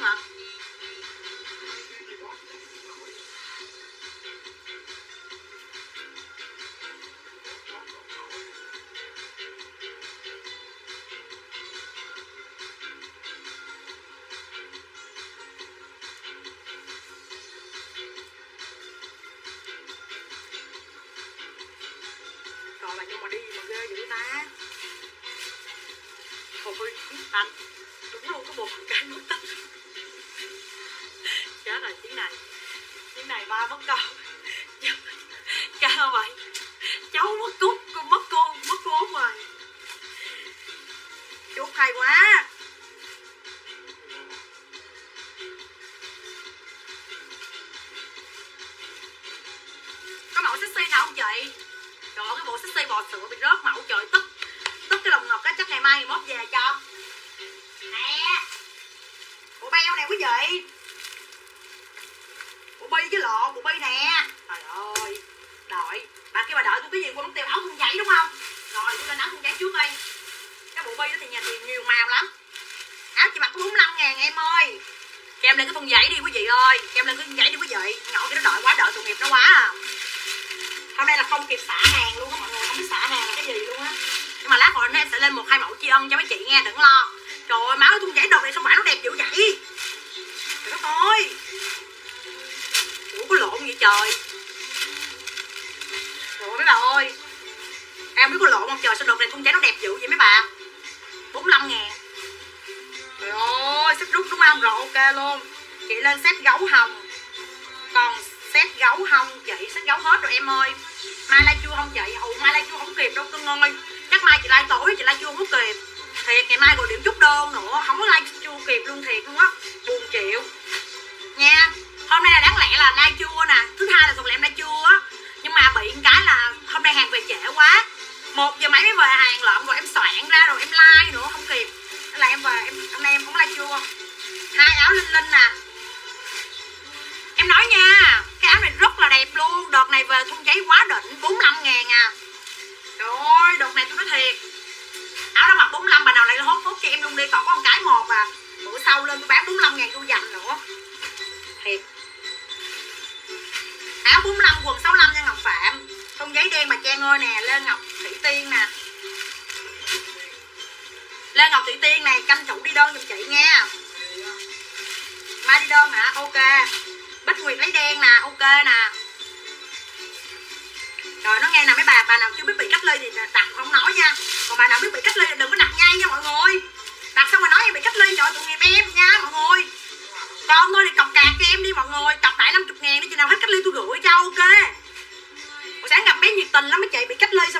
lắm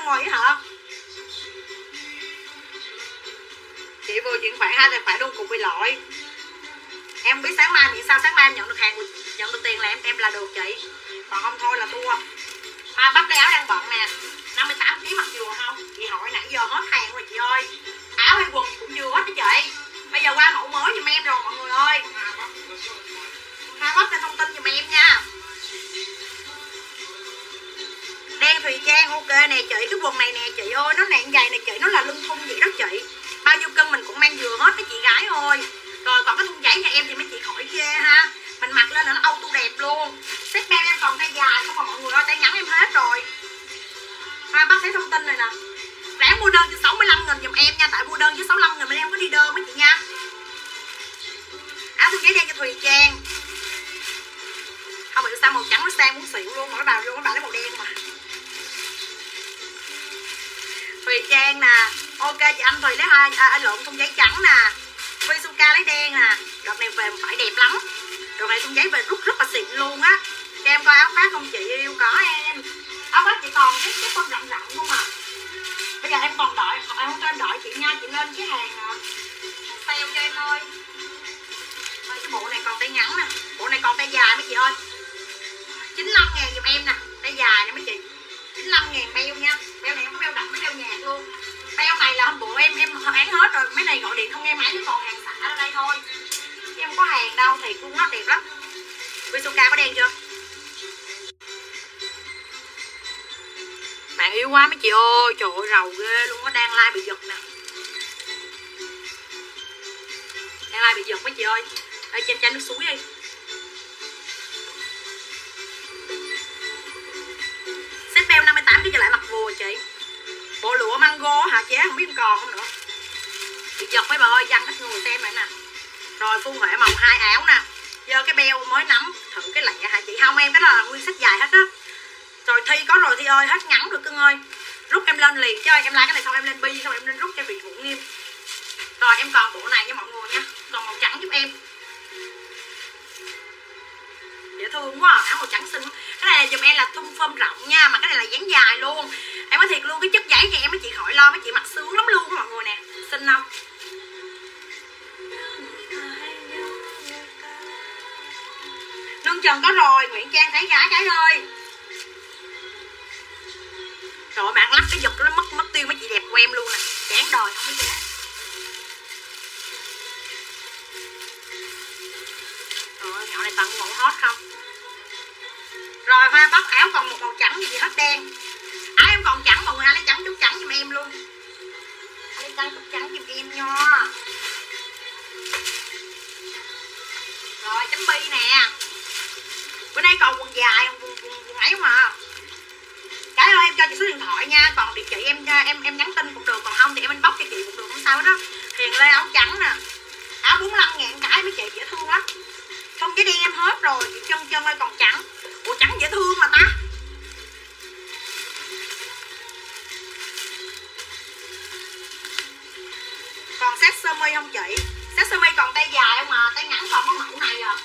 bị hả Chị vừa chuyển khoản hai tài khoản luôn cùng bị lỗi. Em biết sáng mai thì sao, sáng mai em nhận được hàng nhận được tiền là em em là được chị. Còn không thôi là thua. Hoa bắp cái áo đang bận nè. 58 kg mặc vừa không? Chị hỏi nãy giờ hết hàng rồi chị ơi. Áo hay quần cũng vừa hết đó chị. Bây giờ qua mẫu mới giùm em rồi, mọi người ơi. Hoa bắp cho thông tin giùm em nha. Trang, thùy trang, ok nè, chị. Cái quần này nè, chị ơi, nó nặng dày nè, chị. Nó là lưng thun vậy đó, chị. Bao nhiêu cân mình cũng mang vừa hết đó, chị gái ơi. Rồi, còn cái thun giấy nhà em thì mấy chị khỏi chê ha. Mình mặc lên là nó auto đẹp luôn. Set beo em còn tay dài, không mà mọi người ơi, tay ngắn em hết rồi. Hai bác thấy thông tin này nè. Ráng mua đơn cho 65 nghìn giùm em nha, tại mua đơn với 65 nghìn mình em có đi đơn mấy chị nha. Áo thun giấy đen cho Thùy Trang. Không hiểu sao màu trắng nó sang muốn xỉu luôn mà nó vào vô nó vào lấy màu đen mà. Thùy Trang nè. Ok chị anh Thùy lấy hai à, lộn thun giấy trắng nè. Visuka lấy đen nè. Đợt này về phải đẹp lắm. Đợt này thun giấy về rút rất là xịn luôn á. Cho em coi áo khoác không chị yêu có em. Áo khoác chị còn cái cái con rộng rộng không à? Bây giờ em còn đợi Em không cho em đợi chị nha Chị lên cái hàng à, Sale cho em ơi. Cái bộ này còn tay ngắn nè. Bộ này còn tay dài mấy chị ơi. 95 ngàn giùm em nè. Tay dài nè mấy chị. 95 ngàn beo nha. Beo này không có beo đậm với beo nhạt luôn. Beo này là hôm bữa em em bán hết rồi, mấy này gọi điện không nghe máy, chứ còn hàng xả ở đây thôi. Em không có hàng đâu thì cũng nó đẹp lắm. Visuka có đen chưa? Bạn yêu quá, mấy chị ơi, trời ơi, rầu ghê luôn á, đang like bị giật nè. Đang like bị giật mấy chị ơi. Ở trên chai nước suối đi. Set beo 58 cái trở lại mặt vừa chị. Bộ lụa mango hả chế không biết còn không nữa. Chị giật mấy bà ơi, dăng hết người xem này nè. Rồi phương huệ màu hai áo nè. Giờ cái beo mới nắm, thử cái lẹ hả chị? Không, em cái đó là nguyên sách dài hết á. Rồi thi có rồi thi ơi, hết ngắn được cưng ơi. Rút em lên liền chơi em like cái này xong em lên bi, xong em lên rút cho bị thủ nghiêm. Rồi em còn bộ này nha mọi người nha. Còn màu trắng giúp em dễ thương quá à. áo màu trắng xinh cái này là dùm em là thun phơm rộng nha, mà cái này là dáng dài luôn. Em nói thiệt luôn, cái chất giấy cho em mấy chị khỏi lo, mấy chị mặc sướng lắm luôn mọi người nè. Xinh không? Nương trần có rồi, nguyễn trang thấy gái gái ơi. Rồi bạn lắc cái giật nó mất mất tiêu mấy chị đẹp của em luôn nè. Chán đời, không biết giá Ờ, rồi nhỏ này tận mẫu hot không? Rồi hoa bắp áo còn một màu trắng gì hết đen. Áo em còn trắng mọi người lấy trắng chút trắng giùm em luôn. Lấy trắng chút trắng giùm em nha. Rồi chấm bi nè. Bữa nay còn quần dài quần, quần, quần ấy mà. Cái ơi em cho chị số điện thoại nha. Còn địa chỉ em em em nhắn tin cũng được. Còn không thì em inbox cho chị cũng được không sao hết đó hiền lê áo trắng nè. Áo 45 ngàn cái với chị dễ thương lắm không, cái đen em hết rồi. Chị chân chân ơi, còn trắng. Ủa, trắng dễ thương mà ta. Còn set sơ mi không chị? Set sơ mi còn tay dài không mà, tay ngắn còn có mẫu này à.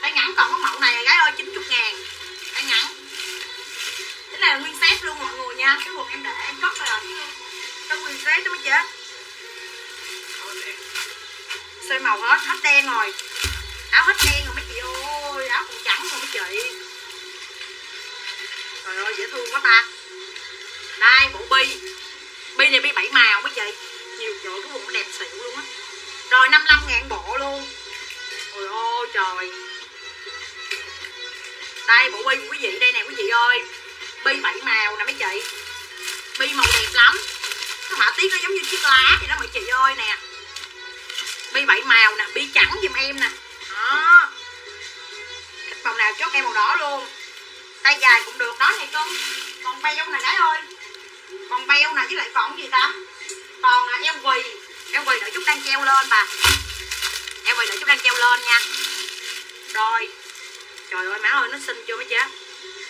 Tay ngắn còn có mẫu này à gái ơi 90 ngàn. Tay ngắn. Cái này là nguyên set luôn mọi người nha. Cái quần em để em cất rồi à, cái nguyên set đó mới chết. Xoay màu hết hết đen rồi áo hết đen rồi mấy chị ơi, áo còn trắng rồi mấy chị. Trời ơi, dễ thương quá ta. Đây, bộ bi. Bi này bi bảy màu mấy chị. Nhiều chỗ cái quần đẹp xịu luôn á. Rồi 55 ngàn bộ luôn. Ôi ôi, trời. Đây, bộ bi quý vị, đây nè quý vị ơi. Bi bảy màu nè mấy chị. Bi màu đẹp lắm. Cái họa tiết nó giống như chiếc lá vậy đó mấy chị ơi nè. Bi bảy màu nè, bi trắng giùm em nè đó. Thích màu nào chốt em màu đỏ luôn. Tay dài cũng được, đó này con còn beo này gái ơi. Còn beo này với lại còn gì ta? Còn là eo quỳ. Eo quỳ đợi chút đang treo lên bà. Eo quỳ đợi chút đang treo lên nha. Rồi. Trời ơi, má ơi, nó xinh chưa mấy chị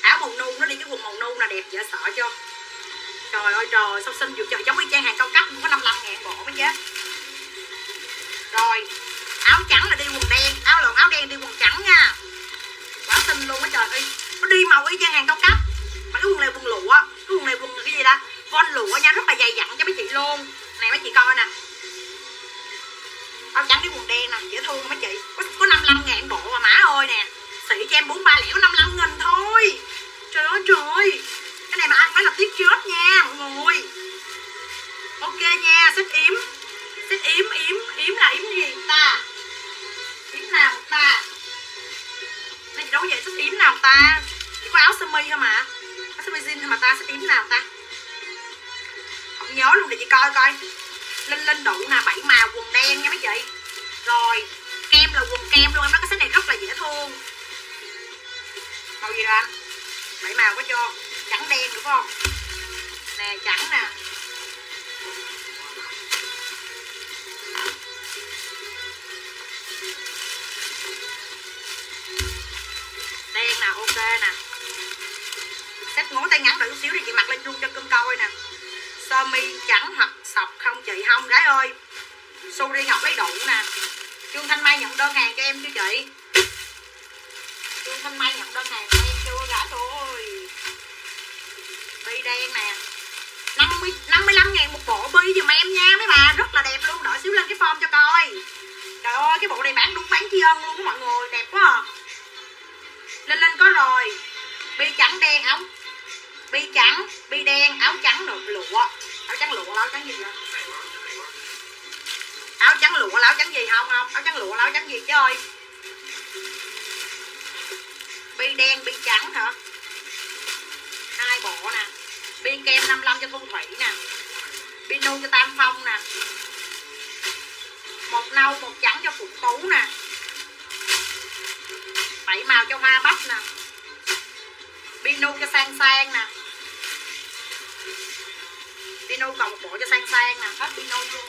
áo màu nu nó đi cái quần màu nu là đẹp dễ sợ chưa? Trời ơi, trời, sao xinh vừa trời. Giống y chang hàng cao cấp cũng có 55 ngàn bộ mấy chứ rồi áo trắng là đi quần đen áo lộn áo đen đi quần trắng nha. Quá xinh luôn á trời ơi. Nó đi màu y chang hàng cao cấp. Mà cái quần này quần lụa cái quần này quần cái gì đó, von lụa nha rất là dày dặn cho mấy chị luôn. Này mấy chị coi nè. Áo trắng đi quần đen nè dễ thương mấy chị. Có, có 55 ngàn bộ mà má ơi nè. Xỉ cho em 43 lẻo 55 nghìn thôi. Trời ơi trời cái này mà ăn phải là tiếc chết nha mọi người. Ok nha xếp yếm. Xếp yếm yếm yếm là yếm gì ta? Yếm nào ta? Này đâu vậy xếp yếm nào ta? Chỉ có áo sơ mi thôi mà. Áo sơ mi jean thôi mà ta, sẽ yếm nào ta? Không nhớ luôn để chị coi coi. Linh linh đủ nè, bảy màu, quần đen nha mấy chị. Rồi, kem là quần kem luôn, em nói cái set này rất là dễ thương. Màu gì rồi anh bảy màu có cho trắng đen, đúng không? Nè, trắng nè. Nè ok nè. Xếp ngón tay ngắn đợi chút xíu thì chị mặc lên luôn cho cưng coi nè. Sơ mi trắng hoặc sọc không chị? Không gái ơi. Suri Ngọc lấy đủ nè. Trương Thanh Mai nhận đơn hàng cho em chưa chị? Trương Thanh Mai nhận đơn hàng cho em chưa gái tôi? Bi đen nè. 50, 55 ngàn một bộ bi dùm em nha mấy bà. Rất là đẹp luôn Đợi xíu lên cái form cho coi. Trời ơi cái bộ này bán đúng bán chi ân luôn mọi người. Đẹp áo trắng được lụa. Áo trắng lụa, áo trắng gì vậy? Áo trắng lụa áo trắng gì không không? Áo trắng lụa áo trắng gì chứ ơi? Bi đen bi trắng hả? Hai bộ nè. Bi kem 55 cho phong thủy nè. Bi nu cho tam phong nè. Một nâu một trắng cho phụng tú nè. Bảy màu cho hoa bắp nè. Pino cho sang sang nè pino còn một bộ cho sang sang nè hết pino luôn.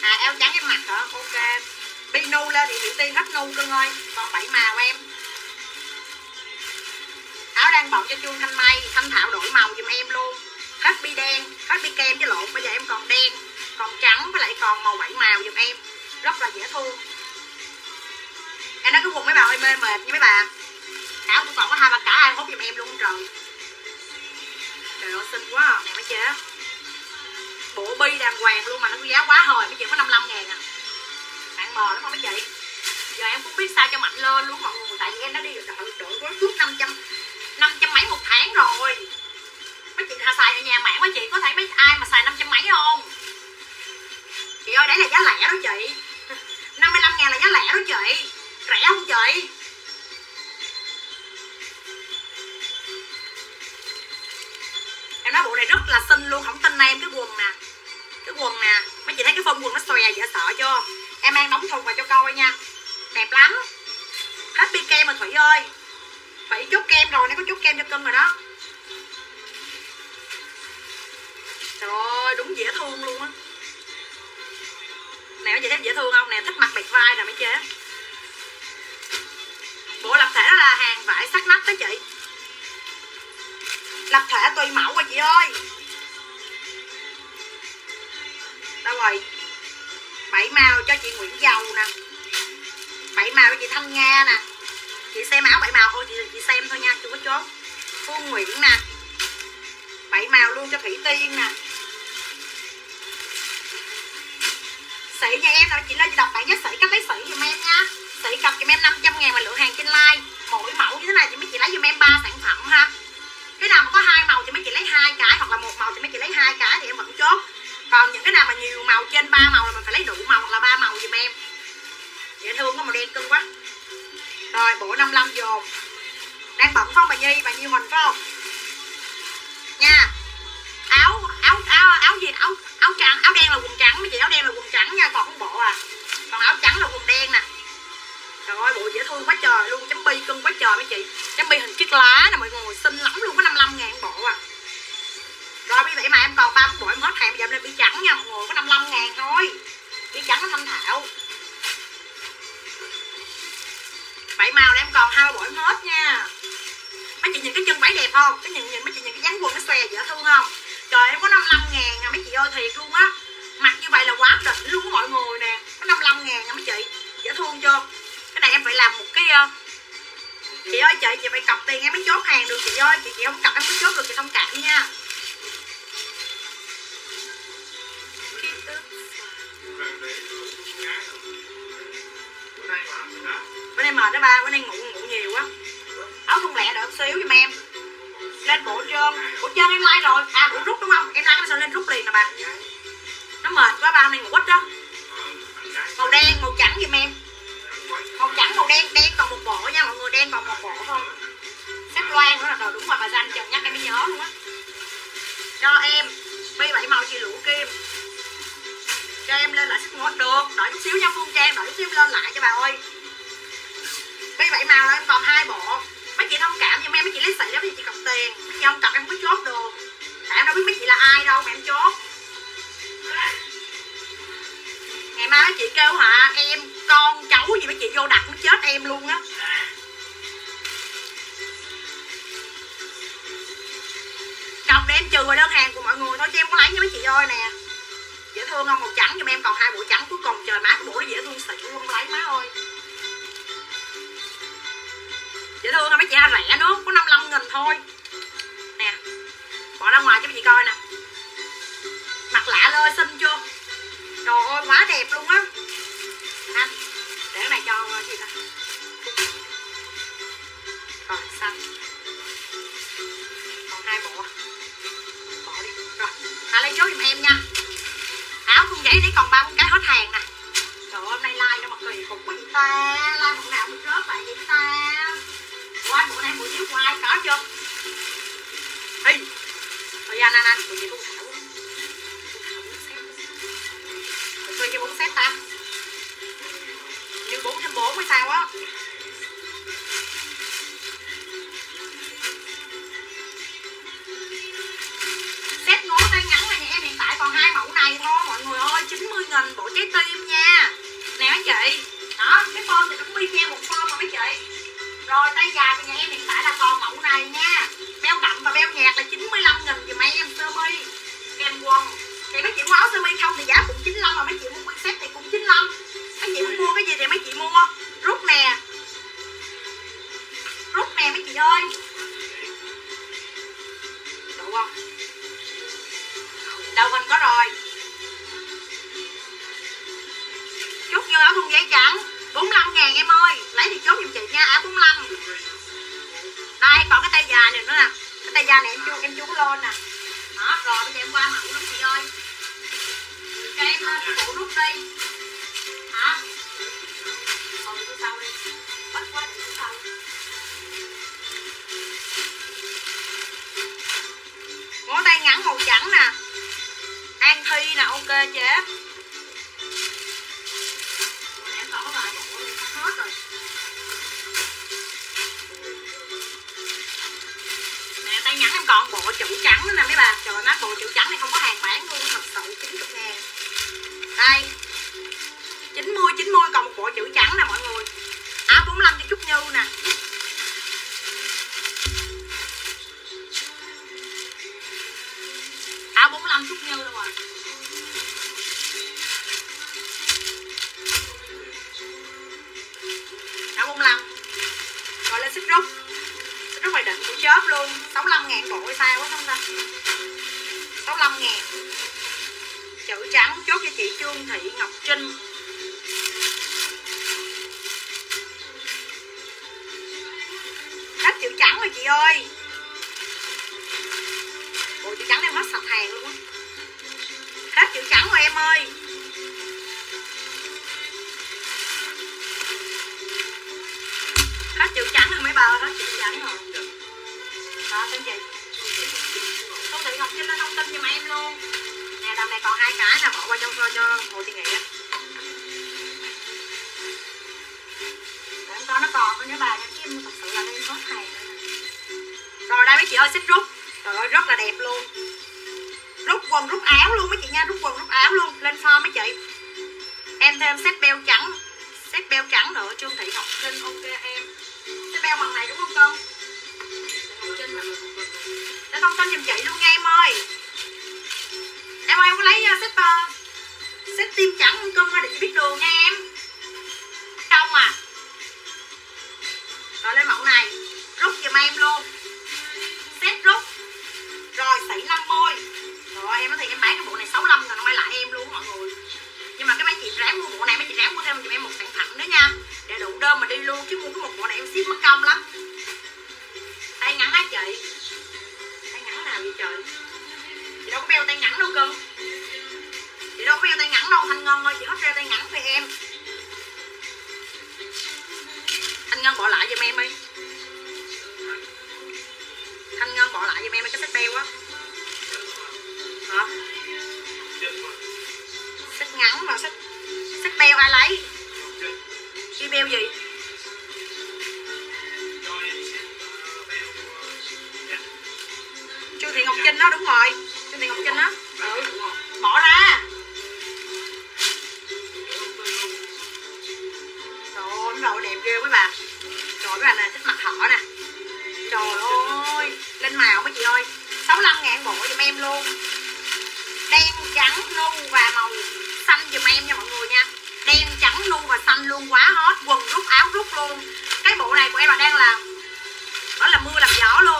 À eo trắng em mặc hả? Ok. Pino lên thì tiểu tiên hết nu cưng ơi còn bảy màu em. Áo đang bận cho chuông thanh mai, thanh thảo đổi màu giùm em luôn. Hết bi đen hết bi kem với lộn, bây giờ em còn đen, còn trắng với lại còn màu bảy màu giùm em. Rất là dễ thương. Em nói cái quần mấy bà ơi, mê mệt nha mấy bà. Áo tôi còn có hai ba cả ai hút giùm em luôn, trời trời ơi, xinh quá à. mẹ mấy chế. Bộ bi đàng hoàng luôn mà nó giá quá hồi mấy chị có 55 ngàn à. Bạn mò đúng không mấy chị giờ em cũng biết sao cho mạnh lên luôn, mọi người, tại vì em đã đi được đợi đổi gói thuốc 500 500 mấy một tháng rồi. Mấy chị thà xài ở nhà mạng quá chị, có thể mấy ai mà xài 500 mấy không? Chị ơi, đấy là giá lẻ đó chị. 55 ngàn là giá lẻ đó chị. Rẻ không chị? Nó bộ này rất là xinh luôn, không tin em, cái quần nè. Cái quần nè, mấy chị thấy cái phong quần nó xòe dễ sợ chưa? Em mang đóng thùng vào cho coi nha. Đẹp lắm. Hết bi kem mà thủy ơi. Thủy chút kem rồi, nó có chút kem cho cưng rồi đó. Trời ơi, đúng dễ thương luôn á. Nè, mấy chị thấy dễ thương không? Nè, thích mặc bẹt vai nè, mấy chế bộ lập thể đó là hàng vải sắc nách đó chị lập thể tùy mẫu rồi chị ơi. Đâu rồi? Bảy màu cho chị Nguyễn Dầu nè. Bảy màu cho chị Thanh Nga nè. Chị xem áo bảy màu. Thôi chị chị xem thôi nha, chưa có chốt. Phương Nguyễn nè. Bảy màu luôn cho Thủy Tiên nè. Sỉ nha em là chị lên chị đọc bản giá sỉ cách lấy sỉ giùm em nha. Sỉ cọc giùm em 500 ngàn mà lượng hàng trên like mỗi mẫu như thế này thì mấy chị lấy giùm em ba sản phẩm ha cái nào mà có hai màu thì mấy chị lấy hai cái, hoặc là một màu thì mấy chị lấy hai cái thì em vẫn chốt. Còn những cái nào mà nhiều màu trên ba màu là mình phải lấy đủ màu hoặc là ba màu giùm em. Dễ thương có màu đen cưng quá. Rồi, bộ 55 dồn. Đang bận không bà Nhi? Bà Nhi Huỳnh phải không? Nha. Áo áo áo áo gì? Áo áo trắng, áo đen là quần trắng. Mấy chị áo đen là quần trắng nha, còn không bộ à. Còn áo trắng là quần đen nè trời ơi, bộ dễ thương quá trời luôn, chấm bi cưng quá trời mấy chị. Chấm bi hình chiếc lá nè, mọi người xinh lắm luôn, có 55 ngàn bộ à. Rồi, bây vậy mà em còn ba bộ em hết hàng bây giờ em lên bi trắng nha mọi người, có 55 ngàn thôi. Bi trắng nó thanh thảo bảy màu em còn hai bộ em hết nha. Mấy chị nhìn cái chân váy đẹp không? Cái nhìn nhìn mấy chị nhìn cái dáng quần nó xòe dễ thương không? Trời, em có 55 ngàn à mấy chị ơi, thiệt luôn á. Mặc như vậy là quá đỉnh luôn mọi người nè. Có 55 ngàn à mấy chị. Dễ thương chưa? Em phải làm một cái uh... chị ơi chị chị phải cọc tiền em mới chốt hàng được, chị ơi, chị chị không cọc em mới chốt được, chị thông cảm nha. Bữa nay mệt đó ba, bữa nay ngủ ngủ nhiều quá. Áo thun lẹ đợi xíu giùm em. Lên bộ trơn. Bộ trơn em like rồi. À bộ rút đúng không? Em like cái sao lên rút liền nè bà. Nó mệt quá ba, hôm nay ngủ ít đó. Màu đen, màu trắng giùm em màu trắng, màu đen đen còn một bộ nha, mọi người, đen còn một bộ không xếp loan nữa là rồi đúng rồi bà danh chồng nhắc em mới nhớ luôn á. Cho em bi bảy màu chị lũ kim. Cho em lên lại sức ngót được, đợi chút xíu nha, phương trang, đợi chút xíu lên lại cho bà ơi. Bi bảy màu là em còn hai bộ. Mấy chị thông cảm, nhưng em mấy chị lấy sỉ đó thì chị cọc tiền. Mấy chị không cọc em không có chốt được. Tại em đâu biết mấy chị là ai đâu, mà em chốt. Má chị kêu hả, em, con cháu gì mấy chị vô đặt nó chết em luôn á. Cọc để em trừ vào đơn hàng của mọi người thôi chứ em có lấy nha mấy chị ơi nè. Dễ thương không? Màu trắng giùm em, còn hai bộ trắng cuối cùng. Trời, má cái bộ nó dễ thương xịn luôn, lấy má ơi. Dễ thương không? Mấy chị ha rẻ nữa có 55 nghìn thôi. Nè, bỏ ra ngoài cho mấy chị coi nè. Mặt lạ lơi, xinh chưa? Trời ơi quá đẹp luôn á. Anh để cái này cho ờ, chị ta? Rồi xong, còn hai bộ à? bỏ đi. Rồi hà lấy chốt giùm em nha. Áo không giấy đấy còn ba cái hết hàng nè. Trời ơi hôm nay like nó mà kỳ cục quá ta. Like một nào cũng rớt lại vậy ta. Qua bộ này bộ chiếu của ai? Có chưa? Ê. Thời gian anh anh Bộ gì không thảo Hồi xưa cho bốn set ta? Như bốn trăm trăm bốn hay sao á? Xét ngón tay ngắn này em hiện tại còn hai mẫu này thôi, mọi người ơi 90 nghìn bộ trái tim nha. Nè mấy chị, đó, cái form thì nó cũng y chang một form mà mấy chị. Rồi, tay dài thì nhà em hiện tại là còn mẫu này nha. Beo đậm và beo nhạt là 95 nghìn dùm em sơ mi. Kem quần thì mấy chị mua áo sơ mi không thì giá cũng 95 mà mấy chị mua nguyên set thì cũng 95 mấy chị muốn mua cái gì thì mấy chị mua. Rút nè. Rút nè mấy chị ơi. Đủ không? Đầu mình có rồi. Chút như áo thun giấy trắng. 45 ngàn em ơi. Lấy thì chốt giùm chị nha. Áo 45 đây, còn cái tay dài này nữa nè. Cái tay dài này em chưa em chưa có lên nè đó, rồi, bây giờ em qua mặn lắm chị ơi. Cho em lên cái ờ, bộ rút đi. Hả? Còn đi sau đi. Bắt quá đi sau. Ngón tay ngắn màu trắng nè. An thi nè, ok chị còn bộ chữ trắng nữa nè mấy bà. Trời má, bộ chữ trắng này không có hàng bán luôn, thật sự 90 ngàn đây 90 90 còn một bộ chữ trắng nè mọi người. Áo 45 cho Trúc Như nè. Áo 45 Trúc Như đâu rồi chớp luôn. 65 ngàn bộ hay sao quá không ta? 65 ngàn. Chữ trắng, chốt cho chị Trương Thị Ngọc Trinh. Hết chữ trắng rồi chị ơi. Bộ chữ trắng em hết sạch hàng luôn á. Hết chữ trắng rồi em ơi. Không tên Công thị Ngọc Trinh lên thông tin giùm em luôn Nè đầm này còn hai cái là bỏ qua trong cho cho Hồ Thị Nghĩa Để em coi nó còn thôi bà nha Chứ em thật sự là lên hết hàng rồi. Rồi đây mấy chị ơi xích rút Trời ơi rất là đẹp luôn Rút quần rút áo luôn mấy chị nha Rút quần rút áo luôn Lên form mấy chị Em thêm set beo trắng, Set beo trắng nữa, Trương Thị Ngọc Trinh, Ok em Set beo bằng này đúng không con thông tin giùm chị luôn nha em ơi. Em ơi em có lấy uh, set uh, set tim trắng không? Cưng để chị biết đường nha em. Trong à. Rồi lên mẫu này. Rút giùm em luôn. Set rút. Rồi sỉ 50 rồi em nói thì em bán cái bộ này 65 rồi nó may lại em luôn mọi người. Nhưng mà cái mấy chị ráng mua bộ này mấy chị ráng mua thêm giùm em một sản phẩm nữa nha. Để đủ đơn mà đi luôn chứ mua cái một bộ này em ship mất công lắm. Tay ngắn á chị trời. Chị đâu có đeo tay ngắn đâu cưng chị đâu có đeo tay ngắn đâu, thanh ngân ơi, chị hết đeo tay ngắn với em. Thanh ngân bỏ lại giùm em đi. Thanh ngân bỏ lại giùm em cái xích beo á. Hả? Xích ngắn mà xích xích beo ai lấy? Đi beo gì? Trinh đó đúng rồi. Trương thì Ngọc Trinh đó. Ừ. bỏ ra. Trời ơi đồ đẹp ghê mấy bà. Trời, mấy bà này thích mặt thỏ nè. Trời ơi, lên màu mấy chị ơi. 65 ngàn bộ giùm em luôn. Đen, trắng, nu và màu xanh giùm em nha mọi người nha. Đen, trắng, nu và xanh luôn, quá hot. Quần rút, áo rút luôn. Cái bộ này của em là đang là, đó là mưa làm gió luôn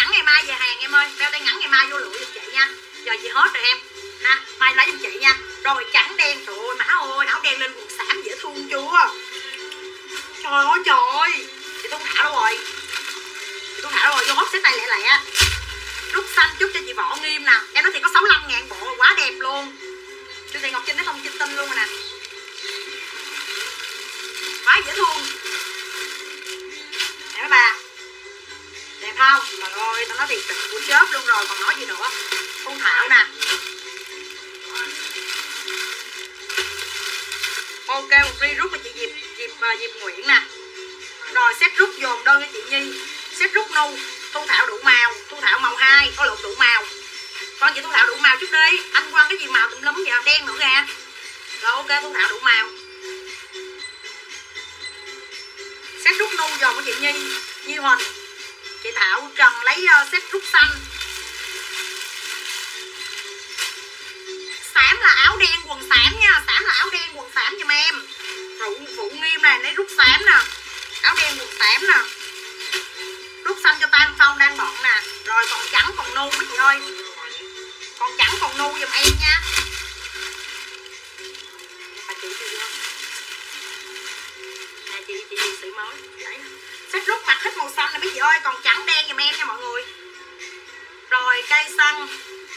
ngắn ngày mai về hàng em ơi. Đeo tay ngắn ngày mai vô lụi giùm chị nha. Giờ chị hết rồi em. Ha, mai lấy giùm chị nha. Rồi trắng đen, trời ơi, má ơi, áo đen lên quần xám dễ thương chưa? Trời ơi, trời chị Thu Thảo đâu rồi? Chị Thu Thảo đâu rồi? Vô hốt xếp tay lẹ lẹ rút xanh chút cho chị Võ Nghiêm nè. Em nói thì có 65 ngàn bộ, quá đẹp luôn. Trương Thị Ngọc Trinh nó không chinh tinh luôn rồi nè. Quá dễ thương. Nè mấy bà không? Mà ơi tao nói thiệt tình của chớp luôn rồi, còn nói gì nữa? Thu Thảo nè. Ok, một ly rút mà chị dịp dịp và Diệp Nguyễn nè. Rồi xét rút dồn đơn cho chị Nhi. Xét rút nu. Thu thảo đủ màu. Thu thảo màu hai, có lộn đủ màu. Con chị thu thảo đủ màu trước đi. Anh quan cái gì màu tùm lum vậy? Đen nữa ra rồi, ok, thu thảo đủ màu. Xét rút nu dồn của chị Nhi. Nhi Huỳnh chị Thảo Trần lấy uh, set rút xanh. Xám là áo đen quần xám nha xám là áo đen quần xám giùm em. Phụ phụ nghiêm này lấy rút xám nè. Áo đen quần xám nè. Rút xanh cho tam phong đang bận nè. Rồi còn trắng còn nu mấy chị ơi. Còn trắng còn nu giùm em nha. Dạ, bà chị chị nè chị chị chị sĩ mới đấy rút mặt hết màu xanh nè mấy chị ơi, còn trắng đen giùm em nha mọi người. Rồi, cây xăng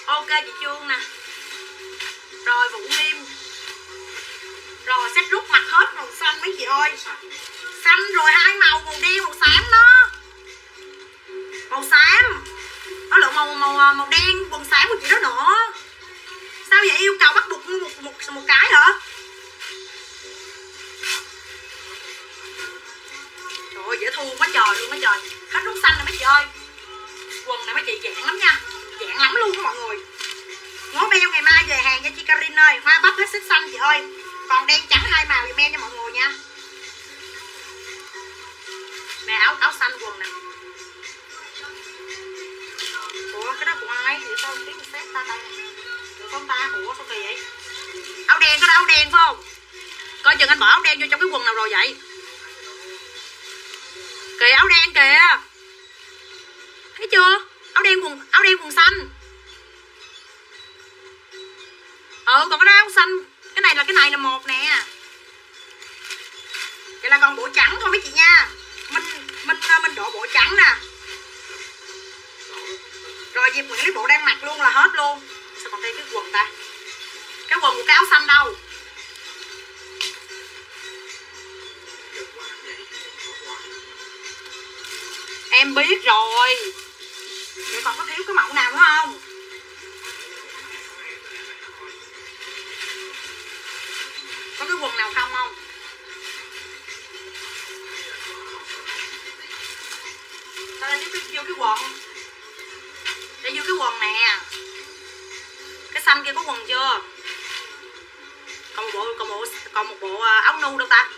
ok, chị chuông nè. Rồi, vũ nghiêm. Rồi set rút mặt hết màu xanh mấy chị ơi. Xanh rồi hai màu màu đen, màu xám đó. Màu xám. Nó lượng màu màu à, màu đen quần xám của chị đó nữa. Sao vậy? Yêu cầu bắt buộc mua một một một cái hả? Ơi dễ thương quá trời luôn quá trời. Khách rút xanh này mấy chị ơi. Quần này mấy chị, dạng lắm nha. Dạng lắm luôn đó mọi người. Ngố beo ngày mai về hàng nha chị Karin ơi. Hoa bắp hết xích xanh chị ơi. Còn đen trắng hai màu giùm em cho mọi người nha. Nè áo áo xanh quần nè. Ủa, cái đó của ai? Để sao tiếng xét ta đây được không ta? Ủa, sao kỳ vậy? Áo đen có đó áo đen phải không? Coi chừng anh bỏ áo đen vô trong cái quần nào rồi vậy? Kìa, áo đen kìa. Thấy chưa? Áo đen quần, áo đen quần xanh. Ừ còn cái đó áo xanh. Cái này là cái này là một nè. Vậy là còn bộ trắng thôi mấy chị nha. Mình mình à, mình đổ bộ trắng nè. Rồi dịp Nguyễn lấy bộ đang mặc luôn là hết luôn. Sao còn đây cái quần ta? Cái quần của cái áo xanh đâu? Em biết rồi. Vậy còn có thiếu cái mẫu nào nữa không? Có cái quần nào không không? Sao đây tiếp vô cái quần. Để vô cái quần nè. Cái xanh kia có quần chưa? Còn một bộ, còn bộ, còn một bộ à, áo nu đâu ta?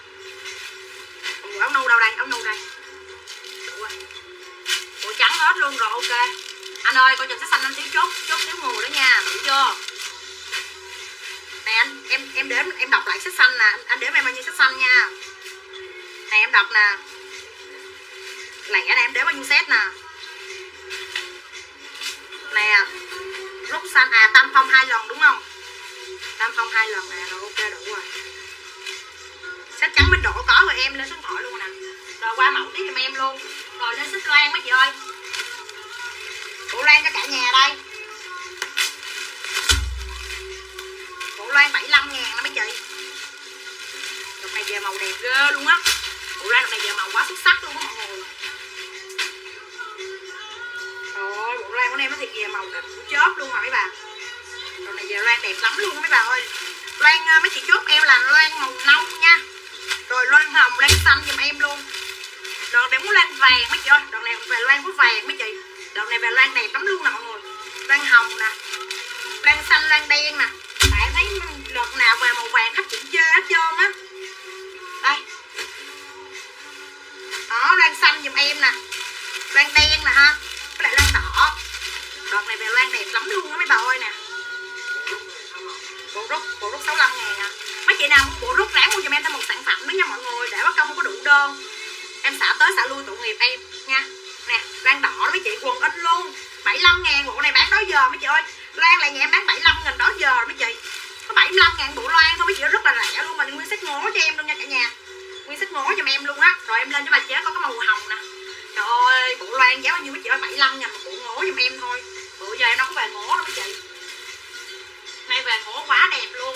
Còn bộ áo nu đâu đây? Áo nu đây trắng hết luôn rồi, ok. Anh ơi, coi chừng sách xanh anh xíu chốt chốt xíu mù đó nha đủ chưa nè, anh, em em đếm, em đọc lại sách xanh nè, anh đếm em bao nhiêu sách xanh nha. Nè, em đọc nè. Lẻ nè, em đếm bao nhiêu set nè. Nè lúc xanh à tam phong hai lần đúng không? Tam phong hai lần nè, rồi, ok, đủ rồi. Sách trắng bên đổ có rồi em lên số điện thoại luôn nè. Rồi qua mẫu tiếp giùm em luôn. Rồi lên xích loan mấy chị ơi bộ loan cho cả nhà đây. Bộ loan 75 ngàn nè mấy chị. Đợt này về màu đẹp ghê luôn á. Bộ loan đợt này về màu quá xuất sắc luôn á mọi người. Rồi bộ loan của em nó thiệt về màu đẹp chớp luôn mà mấy bà. Đợt này về loan đẹp lắm luôn á mấy bà ơi. Loan ờ, mấy chị chốt em là loan màu nâu nha. Rồi loan hồng, loan xanh giùm em luôn. Đợt này muốn loan vàng mấy chị ơi. Đợt này về loan có vàng mấy chị đợt này về lan đẹp lắm luôn nè mọi người. Lan hồng nè lan xanh lan đen nè. Tại thấy đợt nào về màu vàng khách cũng chê hết trơn á. Đây. Đó lan xanh giùm em nè. Lan đen nè ha, với lại lan đỏ. Đợt này về lan đẹp lắm luôn á mấy bà ơi nè. Bộ rút bộ rút 65 ngàn à. Mấy chị nào muốn bộ rút ráng mua giùm em thêm một sản phẩm nữa nha mọi người, để bắt công không có đủ đơn. Em xả tới xả lui tội nghiệp em nha nè đỏ đó mấy chị, quần in luôn. 75 ngàn bộ này bán đó giờ mấy chị ơi. Loan là nhà em bán 75 ngàn đó giờ mấy chị. Có 75 ngàn bộ loan thôi mấy chị rất là rẻ luôn, mà nguyên sách ngố cho em luôn nha cả nhà. Nguyên sách ngố giùm em luôn á. Rồi em lên cho bà chế có cái màu hồng nè. Trời ơi, bộ loan giá bao nhiêu mấy chị ơi? 75 ngàn một bộ ngố giùm em thôi. Bữa giờ em đâu có về ngố đâu mấy chị. Nay về ngố quá đẹp luôn.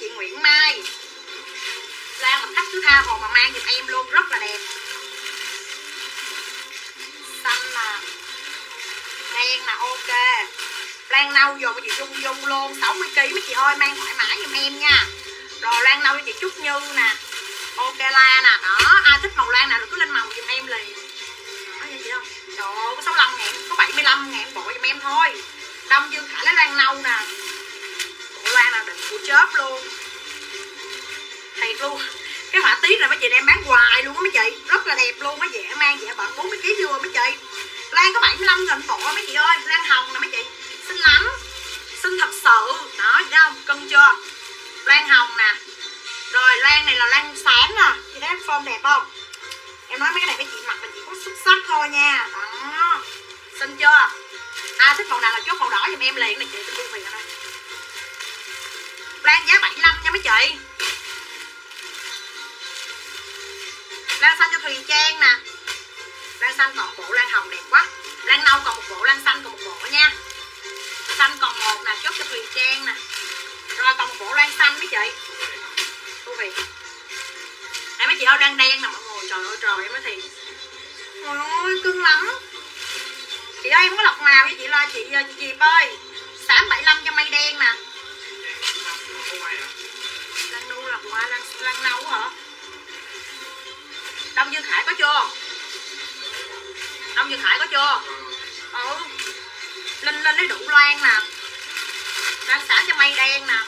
Với chị Nguyễn Mai. Lan là khách thứ tha hồ mà mang giùm em luôn, rất là đẹp. Xanh là đen là ok. Lan nâu vô chị Dung Dung luôn 60 kg mấy chị ơi, mang thoải mái giùm em nha. Rồi Lan nâu cho chị Trúc Như nè. Ok, la nè. Đó, ai thích màu lan nào được cứ lên màu giùm em liền. Đó, vậy chị không trời ơi, có 65 ngàn, có 75 ngàn bộ giùm em thôi. Đông Dương Khải lấy lan nâu nè luôn thiệt luôn. Cái họa tiết này mấy chị đem bán hoài luôn á mấy chị. Rất là đẹp luôn mấy dễ mang, dễ bận. 40 kg vừa mấy chị. Lan có 75 nghìn bộ mấy chị ơi. Lan hồng nè mấy chị. Xinh lắm. Xinh thật sự. Đó thấy không? Cân chưa? Lan hồng nè. Rồi, lan này là lan sáng nè à. chị thấy form đẹp không? Em nói mấy cái này mấy chị mặc là chị có xuất sắc thôi nha. Đó. Xinh chưa? Ai thích màu nào là chốt màu đỏ giùm em liền này chị. Tôi buông đây lan giá 75 nha mấy chị. Lan xanh cho thùy trang nè. Lan xanh còn bộ lan hồng đẹp quá. Lan nâu còn một bộ, lan xanh còn một bộ nha. Xanh còn một nè, chốt cho thùy trang nè. Rồi còn một bộ lan xanh mấy chị. Thú vị. Em mấy chị ơi đang đen nè mọi người. Trời ơi, trời em nói thiệt. Trời ơi, cưng lắm. Chị ơi, em có lọc màu với chị lo chị ờ, chị Diệp ơi. Tám bảy năm cho mây đen nè. Lan hoa lan lan nấu hả? Đông dương khải có chưa? Đông dương khải có chưa? Ừ. Linh linh lấy đủ loan nè. Đang xả cho mây đen nè.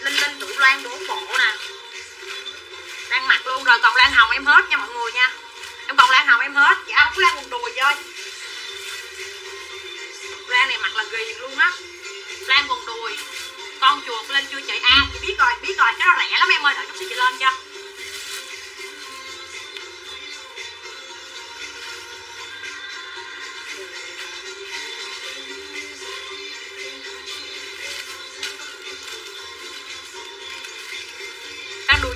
Linh linh đủ loan bốn bộ nè. Đang mặc luôn rồi, còn lan hồng em hết nha mọi người nha. Em còn lan hồng em hết. Dạ không cứ lan quần đùi chơi lan này mặc là ghiền luôn á. Lan quần đùi con chuột lên chưa chạy a à, chị biết rồi biết rồi cái đó rẻ lắm em ơi đợi chút xíu chị lên cho.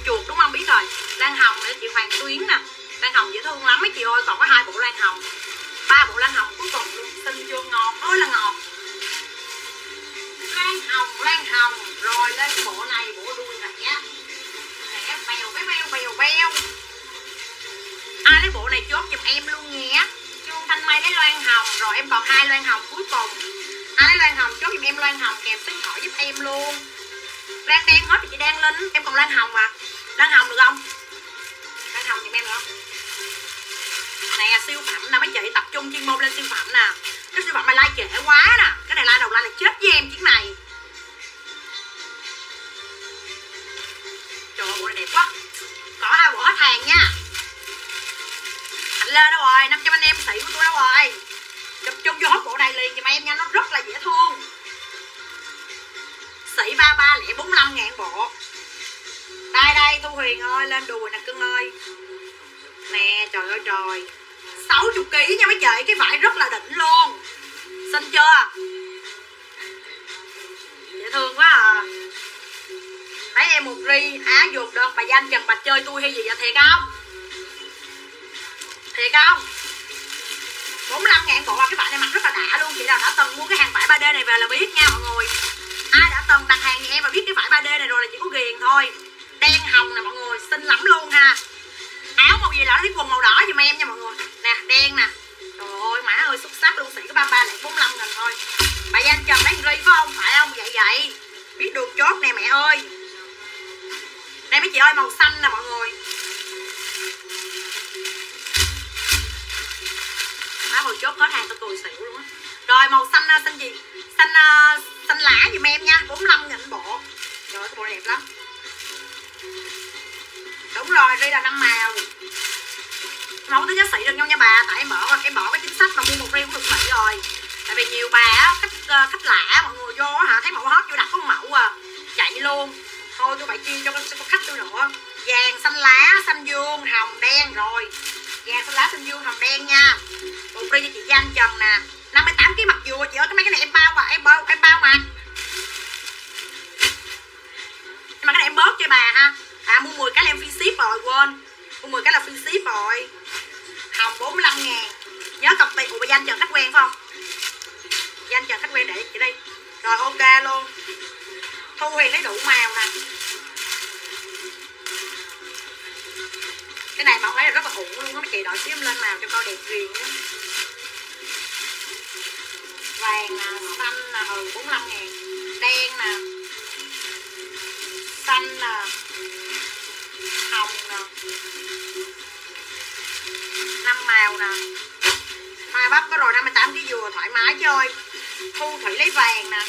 Chuột đúng không? Biết rồi. Lan hồng nữa chị hoàng tuyến nè. Lan hồng dễ thương lắm mấy chị ơi còn có hai bộ lan hồng. Ba bộ lan hồng cuối cùng luôn tinh chưa ngọt ơi là ngọt lan hồng lan hồng rồi lên cái bộ này, bộ đuôi rẻ rẻ bèo bèo bèo bèo bèo. Ai lấy bộ này chốt giùm em luôn nhé. Chuông thanh mai lấy loan hồng. Rồi em còn hai loan hồng cuối cùng. Ai lấy loan hồng chốt giùm em loan hồng kèm tiếng hỏi giúp em luôn. Đang đen hết thì chị đang lên. Em còn loan hồng à? Loan hồng được không? Loan hồng giùm em được không? Nè, siêu phẩm. Nè mấy chị, tập trung chuyên môn lên siêu phẩm nè cái sư phạm mày like trễ quá nè. Cái này like đầu like là chết với em chiếc này. Trời ơi, bộ này đẹp quá. Có hai bộ hết hàng nha. Anh lên đâu rồi? 500 anh em sĩ của tôi đâu rồi? Tập trung vô hết bộ này liền cho em nha. Nó rất là dễ thương. Sĩ ba ba lẻ bốn năm ngàn bộ. Đây đây, thu huyền ơi, lên đùi nè, cưng ơi. Nè, trời ơi, trời. 60 kg nha mấy chị cái vải rất là đỉnh luôn. Xinh chưa? Dễ thương quá à. Thấy em một ri á dột được, bà danh trần bạch chơi tôi hay gì vậy thiệt không? Thiệt không? 45 ngàn bộ à, cái vải này mặc rất là đã luôn. Chị nào đã từng mua cái hàng vải 3D này về là biết nha mọi người. Ai đã từng đặt hàng thì em mà biết cái vải 3D này rồi là chỉ có ghiền thôi. Đen hồng nè mọi người xinh lắm luôn ha. Áo màu gì là cái quần màu đỏ giùm em nha mọi người đen nè. Trời ơi mã ơi xuất sắc luôn sĩ có ba ba lại bốn mươi nghìn thôi. Bà danh chồng lấy ly phải không phải không? Vậy vậy. Biết đường chốt nè, mẹ ơi. Đây, mấy chị ơi, màu xanh nè, mọi người. Má hồi chốt hết hàng tôi cười xỉu luôn á. Rồi, màu xanh à, xanh gì? Xanh à, xanh lá giùm em nha 45 nghìn bộ. Rồi cái bộ đẹp lắm. Đúng rồi, đây là năm màu không có tới giá sĩ được nhau nha bà tại em bỏ em bỏ cái chính sách mà mua một riêng cũng được sĩ rồi. Tại vì nhiều bà á khách ờ, khách lạ mọi người vô hả thấy mẫu hot vô đặt có mẫu à chạy luôn. Thôi tôi phải chi cho, con khách tôi nữa. Vàng xanh lá xanh dương hồng đen rồi. Vàng xanh lá xanh dương hồng đen nha. Một riêng cho chị danh trần nè. 58 kg mặt dùa chị ơi cái mấy cái này em bao mà em bao em bao mà. Nhưng mà cái này em bớt cho bà ha. À mua 10 cái là em free ship rồi quên. Mua 10 cái là free ship rồi hồng 45 ngàn. Nhớ công tiền. Của danh chờ khách quen không? Danh chờ khách quen để chị đi. Rồi, ok luôn. Thu huyền lấy đủ màu nè. Cái này mà không là rất là ủng luôn á. Mấy chị đợi xíu lên màu cho coi đẹp riêng đó vàng nè, xanh nè ừ 45 ngàn. Đen nè. Xanh nè. Hồng nè năm màu nè. Hoa bắp có rồi 58 cái dừa, thoải mái chơi thu thủy lấy vàng nè.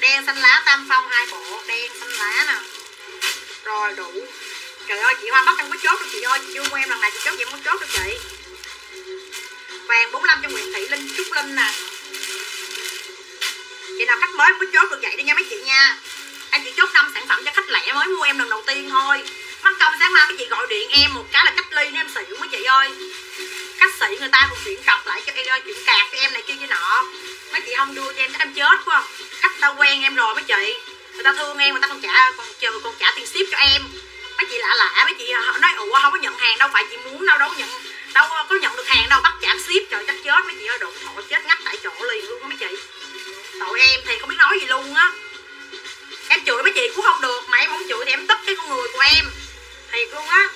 Đen xanh lá, tam phong hai bộ, đen xanh lá nè. Rồi đủ. Trời ơi, chị hoa bắp em có chốt đâu chị ơi. Chị chưa mua em lần này, chị chốt chị muốn chốt đâu chị. Vàng 45 cho Nguyễn Thị Linh, Trúc Linh nè. Chị nào khách mới không có chốt được vậy đi nha mấy chị nha. Em chỉ chốt 5 sản phẩm cho khách lẻ mới mua em lần đầu tiên thôi mất công sáng mai mấy chị gọi điện em một cái là cách ly nên em xỉu mấy chị ơi. Khách sĩ người ta còn chuyển cọc lại cho em ơi, chuyển cạc cho em này kia kia nọ. Mấy chị không đưa cho em, chắc em chết quá. Khách ta quen em rồi mấy chị. Người ta thương em, người ta còn trả, còn chờ còn trả tiền ship cho em. Mấy chị lạ lạ, mấy chị nói, ủa, không có nhận hàng đâu, phải chị muốn đâu đâu có nhận, đâu có nhận được hàng đâu, bắt trả ship. Trời, chắc chết mấy chị ơi đụng thọ chết ngắt tại chỗ liền luôn á mấy chị. Tội em thì không biết nói gì luôn á. Em chửi mấy chị cũng không được, mà em không chửi thì em tức cái con người của em thiệt luôn á.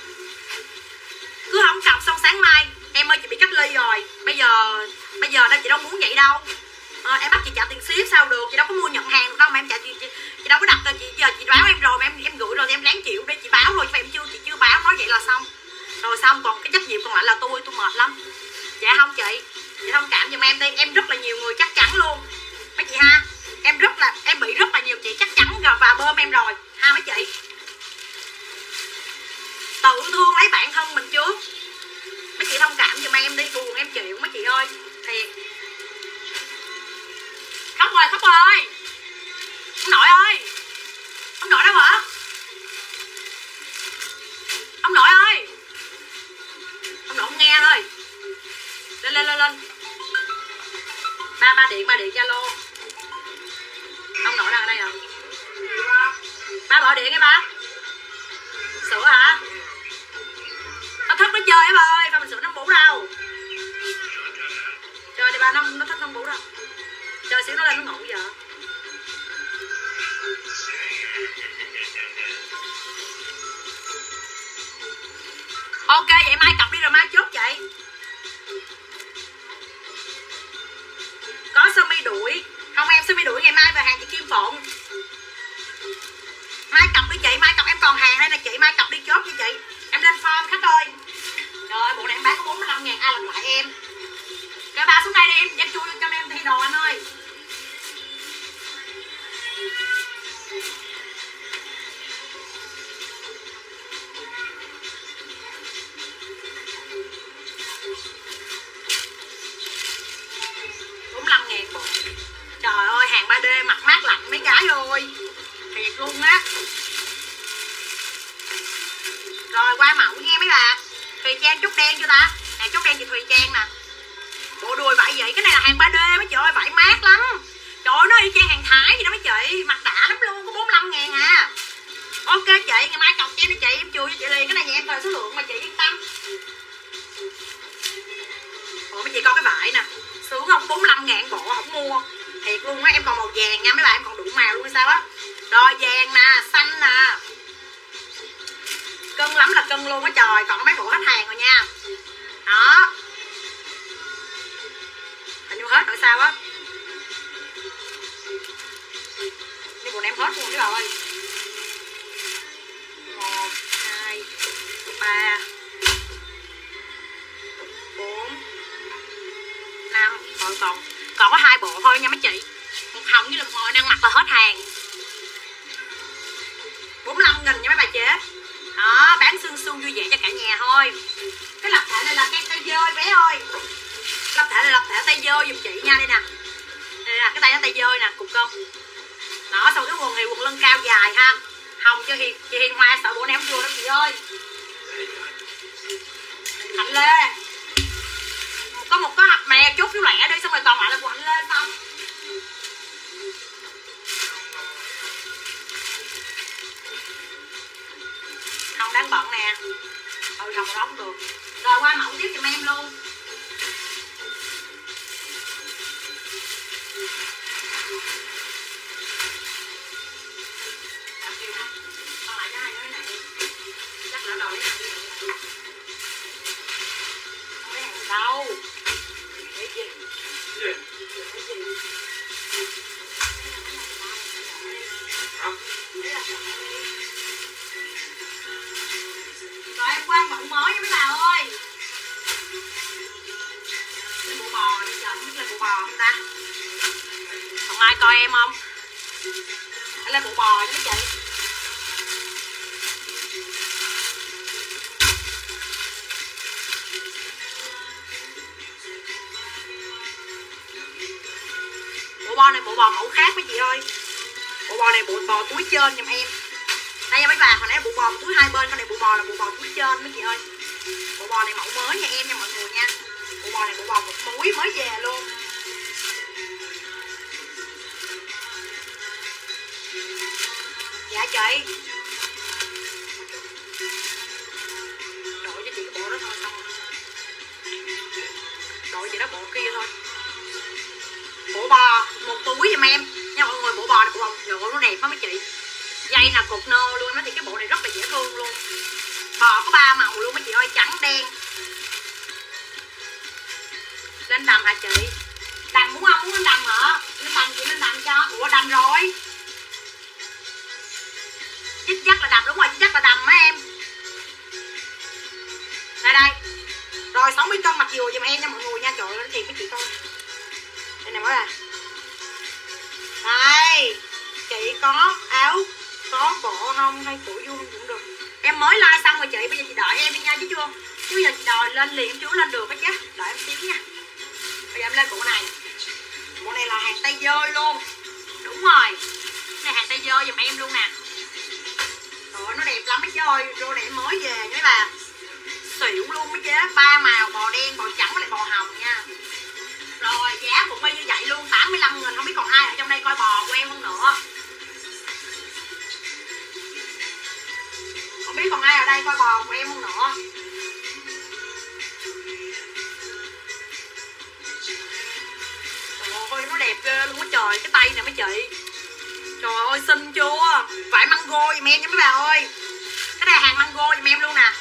Cứ không cọc xong sáng mai em ơi chị bị cách ly rồi. Bây giờ bây giờ đây chị đâu muốn vậy đâu. À, em bắt chị trả tiền ship sao được? Chị đâu có mua nhận hàng đâu mà em trả chị, chị, chị đâu có đặt rồi chị giờ chị báo em rồi mà em em gửi rồi em ráng chịu đi. Chị báo rồi chứ mà em chưa chị chưa báo nói vậy là xong. Rồi xong còn cái trách nhiệm còn lại là tôi tôi mệt lắm. Dạ không chị chị thông cảm giùm em đi. Em rất là nhiều người chắc chắn luôn. Mấy chị ha em rất là em bị rất là nhiều chị chắc chắn và bơm em rồi. Ha mấy chị? Tự thương lấy bản thân mình trước. Mấy chị thông cảm giùm em đi, buồn em chịu mấy chị ơi. Thiệt. Khóc rồi khóc rồi. Ông nội ơi. Ông nội đâu hả? Ông nội ơi. Ông nội không nghe thôi. Lên lên lên lên. Ba ba điện ba điện, zalo. Ông nội đang ở đây à? Ba bỏ điện cái ba. Sửa hả? Chơi em ơi sao mình sửa nó bủ đâu chơi đi ba nó nó thích nó bủ đâu trời, xíu nó lên nó ngủ giờ ok, vậy mai cặp đi rồi mai chốt vậy. Có sơ mi đuổi. Không, em sơ mi đuổi ngày mai về hàng chị kim phụng. Mai cặp đi chị, mai cặp em còn hàng đây nè chị, mai cặp đi chốt cho chị. Em lên form khách ơi trời bộ này em bán có 45 ngàn ai làm lại em. Cái ba xuống đây đi em em chui cho em thi đồ anh ơi. bốn mươi ngàn bộ. Trời ơi hàng 3D mặt mát lạnh mấy cái rồi, thiệt luôn á. Rồi qua mẫu nha mấy bạn. Thùy Trang chút đen chưa ta? Nè chút đen chị Thùy Trang nè. Bộ đùi vậy vậy cái này là hàng 3D mấy chị ơi vải mát lắm. Trời ơi, nó y chang hàng Thái gì đó mấy chị. Mặt đã lắm luôn, có 45 ngàn à. Ok chị, ngày mai cọc cho em đi chị, em chui cho chị liền cái này nhà em thời số lượng mà chị yên tâm. Ủa, mấy chị coi cái vải nè. Sướng không? 45 ngàn bộ, không mua. Thiệt luôn á, em còn màu vàng nha, mấy bạn em còn đủ màu luôn hay sao á. Rồi, vàng nè, xanh nè cân lắm là cân luôn á trời, còn có mấy bộ khách hàng rồi nha. Đó. Hình như hết rồi sao á? Đi bộ em hết luôn chứ rồi một, hai, ba, bốn, năm rồi còn còn có hai bộ thôi nha mấy chị. Một hồng với đồng ngồi đang mặc là hết hàng. 45 nghìn nha mấy bà chế đó bán xương xương vui vẻ cho cả nhà thôi. Cái lập thể này là cái tay dơi, bé ơi. Lập thể này lập thể tay dơi giùm chị nha, đây nè. Đây là cái tay nó tay dơi nè cục cân đó, xong cái quần thì quần lưng cao dài ha. Hồng cho hiền chị hiền hoa, sợ bộ ném không vừa đó chị ơi. Hạnh lê. Có một cái hạt mè chút phiếu lẻ đi, xong rồi còn lại là của lên không? không đáng bận nè. Ừ hồng đó không được. Rồi, qua mẫu tiếp cho em luôn. Đâu. Coi em không? Anh lên bộ bò nha chị. Bộ bò này bộ bò mẫu khác mấy chị ơi. Bộ bò này bộ bò túi trên giùm em. Đây nha mấy bà, hồi nãy bộ bò túi hai bên, con này bộ bò là bộ bò túi trên mấy chị ơi. Bộ bò này mẫu mới nha em nha mọi người nha. Bộ bò này bộ bò một túi mới về luôn. Chị đổi cho chị cái bộ đó thôi, xong rồi. Đổi chị đó, bộ kia thôi. Bộ bò, một túi giùm em. Nha, mọi người, bộ bò này bộ bò nhựa nó đẹp lắm mấy chị. Dây là cột nơ luôn nó thì cái bộ này rất là dễ thương luôn. Bò có ba màu luôn mấy chị ơi, trắng, đen. Lên đầm hả chị? Đầm muốn không muốn lên đầm hả? Lên đầm chị lên đầm cho. Ủa, đầm rồi chắc là đầm, đúng rồi chích chắc là đầm á em. Đây đây. Rồi 60 cân mặc dù giùm em nha mọi người nha, trời ơi nó thiệt với chị coi đây này mới à. Đây, chị có áo, có cổ không hay cổ vuông cũng được. Em mới like xong rồi chị, bây giờ chị đợi em đi nha, chứ chưa? Chứ giờ chị đòi lên liền chú lên được á chứ. Đợi em xíu nha. Bây giờ em lên bộ này. Bộ này là hàng tay dơi luôn. Đúng rồi. Này hàng tay dơi giùm em luôn nè. Trời nó đẹp lắm mấy chứ ơi vô này mới về nhớ là Xỉu luôn mấy chứ. Ba màu bò đen, bò trắng với lại bò hồng nha. Rồi giá cũng y như vậy luôn? 85 nghìn Không biết còn ai ở trong đây coi bò của em không nữa. Không biết còn ai ở đây coi bò của em không nữa. Trời ơi nó đẹp ghê luôn á trời Cái tay nè mấy chị. Trời ơi, xinh chưa? Vải mango giùm em nha mấy bà ơi. Cái này hàng mango giùm em luôn nè.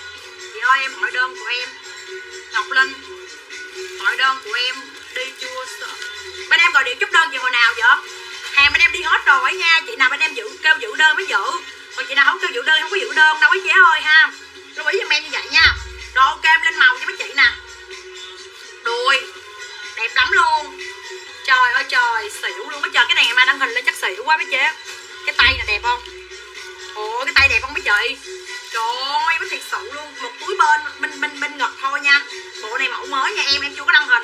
Chị ơi, em hỏi đơn của em. Ngọc Linh Hỏi đơn của em. Đi chưa, sợ. Bên em gọi điện chút đơn gì hồi nào vậy? Hàng bên em đi hết rồi nha. Chị nào bên em giữ, kêu giữ đơn mới giữ. Còn chị nào không kêu giữ đơn, không có giữ đơn đâu ấy chị ơi, ha. Lưu ý giùm em như vậy nha. Rồi ok, em lên màu cho mấy chị nè. Đùi. Đẹp lắm luôn. Trời ơi, trời, xỉu luôn. Á trời Cái này ngày mai đăng hình lên chắc xỉu quá mấy chế. Cái tay là đẹp không? Ủa, cái tay đẹp không mấy chị Trời ơi mới thiệt sự luôn. Một túi bên bên bên bên ngực thôi nha. Bộ này mẫu mới nha em em chưa có đăng hình.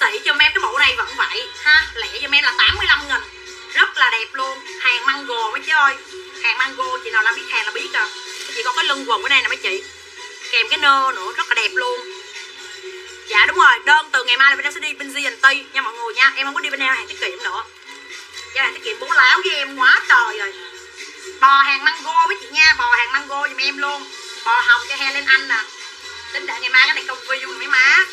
Xỉ cho em cái bộ này vẫn vậy, ha. Lẻ cho em là 85 nghìn. Rất là đẹp luôn. Hàng mango mấy chị ơi. Hàng mango chị nào làm biết hàng là biết à. Chị có cái lưng quần cái này nè mấy chị. Kèm cái nơ nữa, rất là đẹp luôn. Dạ đúng rồi, đơn từ ngày mai là bên em sẽ đi bên GNT nha mọi người nha. Em không có đi bên em hàng tiết kiệm nữa. Gia hàng tiết kiệm bố láo với em quá trời rồi. Bò hàng mango với chị nha, bò hàng mango giùm em luôn. Bò hồng cho he lên anh nè. Tính đợi ngày mai cái này công view mấy má.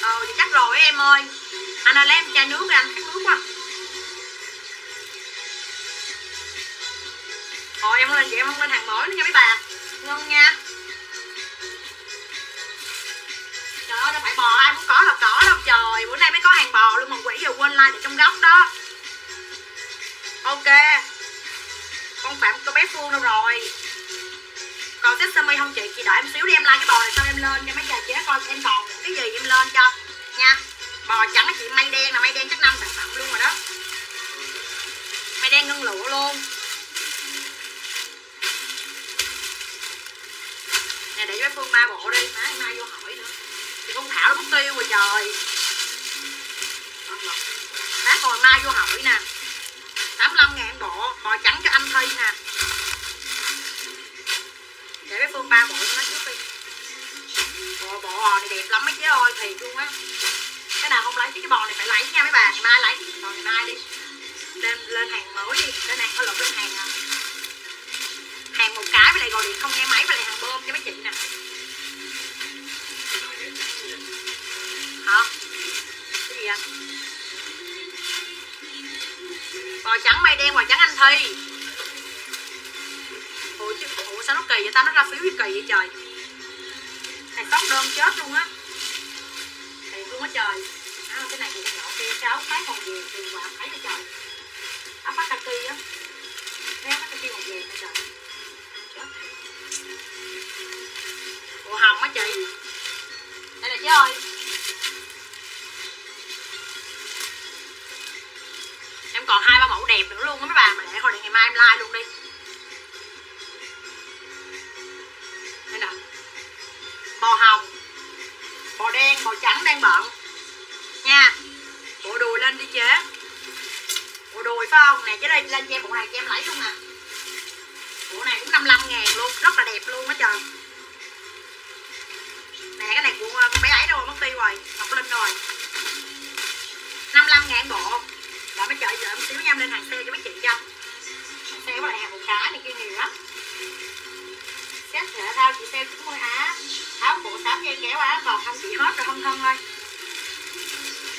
Ờ thì chắc rồi em ơi. Anh ơi lấy em chai nước rồi anh, khát nước quá. Rồi em không lên chị em không lên hàng mới nữa nha mấy bà. Ngon nha. Trời ơi, đâu phải bò ai muốn có là có đâu trời. Bữa nay mới có hàng bò luôn mà quỷ giờ quên like để trong góc đó. Ok. Con Phạm có bé Phương đâu rồi. Còn tết sơ không chị? Chị đợi em xíu đi em like cái bò này xong em lên cho mấy già chế coi em còn cái gì em lên cho. Nha. Bò trắng chị mây đen là mây đen chắc năm sản phẩm luôn rồi đó. Mây đen ngân lụa luôn. Nè để cho phương ba bộ đi, má, em mai vô hỏi nữa. Thì con thảo nó mất tiêu rồi trời. Ờ, dạ. Má hồi mai vô hỏi nè. 85 ngàn bộ, bò trắng cho anh thi nè. Để bé phương ba bộ cho nó trước đi. Bộ bộ bò này đẹp lắm mấy chế ơi, thiệt luôn á. Cái nào không lấy chứ, cái bò này phải lấy nha mấy bà. Ngày mai lấy. Bò ngày mai đi. Lên lên hàng mới đi. Cái này có lộn lên hàng à hàng một cái với lại gọi điện không nghe máy với lại hàng bơm cho mấy chị nè. Hả? Cái gì vậy? Bò trắng mây đen bò trắng anh thi. Ủa chứ ủa sao nó kỳ vậy ta? Nó ra phiếu gì kỳ vậy trời? Này tóc đơn chết luôn á. Thiệt luôn á trời. À, cái này thì nhỏ kia cái áo còn về từ quả thấy là trời. Áo phát kaki á. Thấy áo phát kaki còn về hả trời? màu hồng á chị. Đây là chị ơi. Em còn hai ba mẫu đẹp nữa luôn á mấy bà, mà để hồi ngày mai em like luôn đi. Đây nè. Màu hồng màu đen màu trắng đang bận. Nha. Bộ đùi lên đi chế. Bộ đùi phải không? Nè, chế đây, lên cho em bộ này cho em lấy luôn nè. Bộ này cũng 55 ngàn luôn, rất là đẹp luôn á trời nè cái này của ờ, con bé ấy đâu, mất tiêu rồi ngọc linh rồi. 55 ngàn bộ. Rồi mới chợ giờ một xíu nha, em lên hàng xe cho mấy chị cho. Hàng xe có lại hàng một cái này kia nhiều lắm. Xét thể thao chị xe cũng tôi á. Áo bộ sám dây kéo á còn không chị hết rồi không thân ơi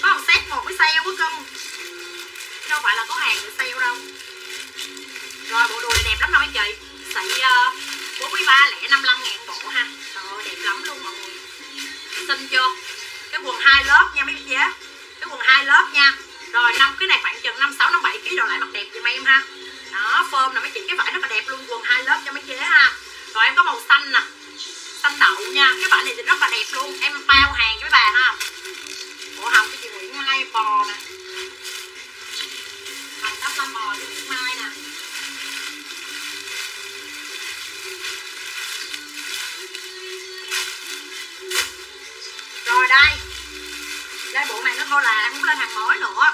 có một set một cái sale quá cưng. Đâu phải là có hàng để sale đâu. Rồi, bộ đồ này đẹp lắm đâu mấy chị. Sịt ờ, bốn mươi ba lẻ 55 ngàn bộ ha. Trời ơi, đẹp lắm luôn mọi người xinh chưa cái quần hai lớp nha mấy chị cái quần hai lớp nha. Rồi năm, cái này khoảng chừng năm, sáu, năm, bảy kg đồ lại mặc đẹp cho mấy em ha. Đó phơm là mấy chị, cái vải rất là đẹp luôn, quần hai lớp cho mấy chế ha. Rồi em có màu xanh nè. Xanh đậu nha. Cái vải này thì rất là đẹp luôn. Em bao hàng cho mấy bà ha. Bộ hồng cho chị Nguyễn Mai bò nè. Rồi đây. Đây bộ này nó thôi là em muốn lên hàng mới nữa.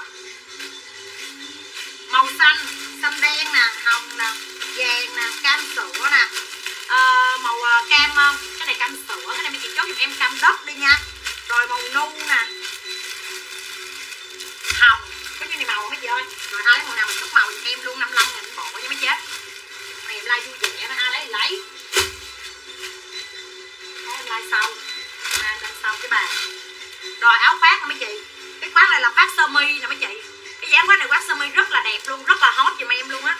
Màu xanh xanh đen nè hồng nè vàng nè cam sữa nè. À, màu uh, cam ờ, cái này cam sữa cái này mấy chị chốt giùm em cam đất đi nha. Rồi màu nu nè. Hồng có như này màu mấy chị ơi? Rồi ai lấy màu nào mình chốt màu giùm em luôn 55 nghìn bộ nha mấy chết này em like vui vẻ nó ai lấy. Thì lấy em like sau cái bàn. Rồi áo khoác nè mấy chị. Cái khoác này là khoác sơ mi nè mấy chị. Cái dáng khoác này khoác sơ mi rất là đẹp luôn, rất là hot giùm em luôn á.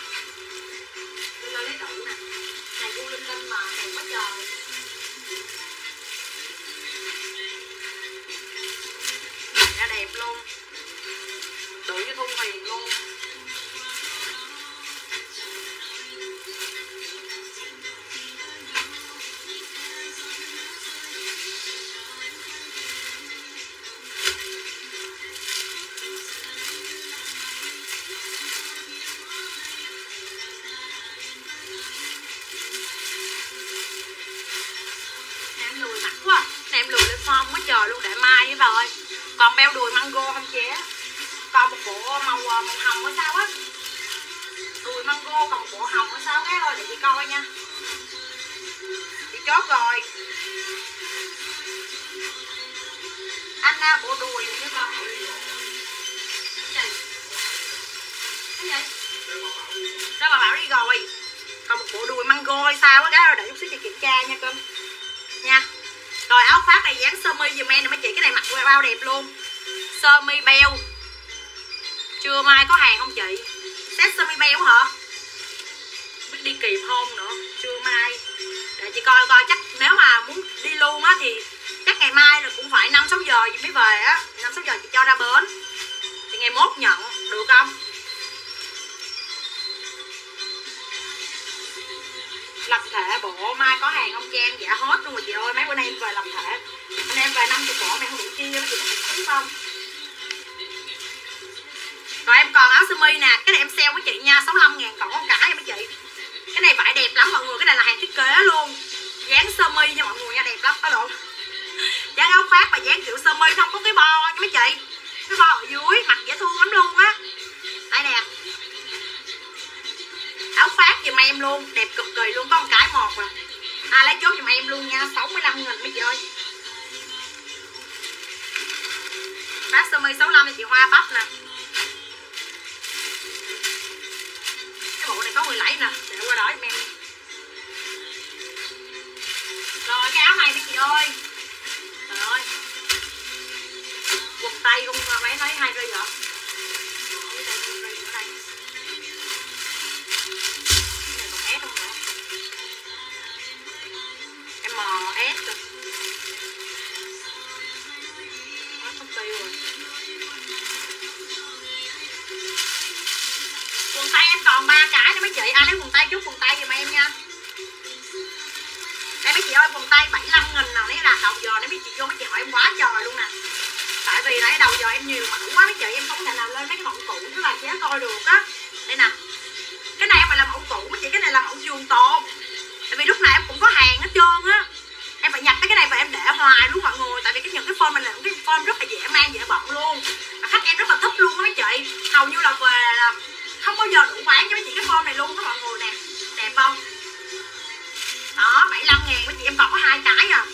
Form luôn để mai với bà ơi. Còn beo đùi mango không chế còn một bộ màu ờ, màu hồng hay sao á? Đùi mango còn một bộ hồng hay sao? Cái thôi để chị coi nha. Chị chốt rồi. Anh à, bộ đùi như con cái đó bà bảo đi rồi? Còn một bộ đùi mango hay sao á? Cái rồi để chút xíu chị kiểm tra nha cưng. Nha rồi áo khoác này dáng sơ mi dùm em nè, mấy chị, cái này mặc bao đẹp luôn. Sơ mi beo. Chưa mai có hàng không chị? Set sơ mi beo hả? Biết đi kịp không nữa, chưa mai. Để chị coi coi, chắc nếu mà muốn đi luôn á thì chắc ngày mai là cũng phải năm sáu giờ chị mới về á. Năm sáu giờ chị cho ra bến. Thì ngày mốt nhận, được không? Lập thể. Bộ mai có hàng không trang dạ hết luôn rồi chị ơi. Mấy bữa nay em về lập thể. Anh em về 50 bộ mày không đủ chia mấy chị có thích không? Rồi em còn áo sơ mi nè. Cái này em sale với chị nha 65 ngàn còn con cái mấy chị. Cái này vải đẹp lắm mọi người. Cái này là hàng thiết kế luôn. Dáng sơ mi nha mọi người nha, đẹp lắm. Có lộn dáng áo khoác và dáng kiểu sơ mi không có cái bo nha mấy chị. Cái bo ở dưới, mặc dễ thương lắm luôn á. Đây nè áo phát giùm em luôn, đẹp cực kỳ luôn, có một cái một à à lấy chốt giùm em luôn nha 65 nghìn mấy chị ơi. Bát sơ mi 65 thì chị Hoa bắp nè. Cái bộ này có 10 lấy nè, để qua đó giùm em. Rồi, cái áo này mấy chị ơi. Trời ơi. Quần tay con bé nói hai rơi vậy ba cái nha mấy chị. Ai lấy quần tay chút quần tay giùm em nha. Đây, mấy chị ơi quần tay 75 nghìn nào nấy là đầu giờ nếu mấy chị vô mấy chị hỏi em quá trời luôn nè. Tại vì nãy đầu giờ em nhiều mẫu quá mấy chị, em không thể nào lên mấy cái mẫu cũ chứ là chế coi được á. Đây nè, cái này em phải là mẫu cũ mấy chị, cái này là mẫu trường tồn. Tại vì lúc này em cũng có hàng hết trơn á. Em phải nhập mấy cái này và em để hoài luôn mọi người, tại vì cái những cái form này là những cái form rất là dễ mang, dễ bận luôn. Mà khách em rất là thích luôn á mấy chị. Hầu như là về là bao giờ đủ bán cho mấy chị cái form này luôn đó mọi người nè. Đẹp không? Đó 75 ngàn mấy chị em còn có hai cái à.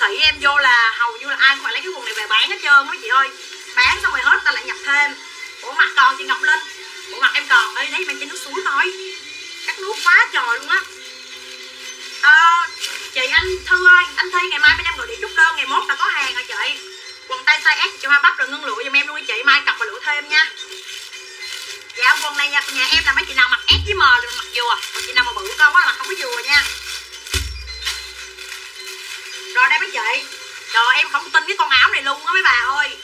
Sĩ em vô là hầu như là ai cũng phải lấy cái quần này về bán hết trơn mấy chị ơi. Bán xong rồi hết ta lại nhập thêm. Bộ mặt còn chị ngọc linh. Bộ mặt em còn. Ơi đấy mang trên nước suối thôi cắt nước quá trời luôn á. À, chị anh thư ơi anh thi ngày mai bên em gọi điện chút đơn ngày mốt là có hàng rồi chị. Quần tay size S chị hoa bắp rồi ngưng lụa giùm em luôn chị. Mai cặp và lụa thêm nha dạ quần này nhà, nhà em là mấy chị nào mặc S với M là mặc vừa còn chị nào mà bự con quá là mặc không có vừa nha. Rồi đây mấy chị trời em không tin cái con áo này luôn á mấy bà ơi.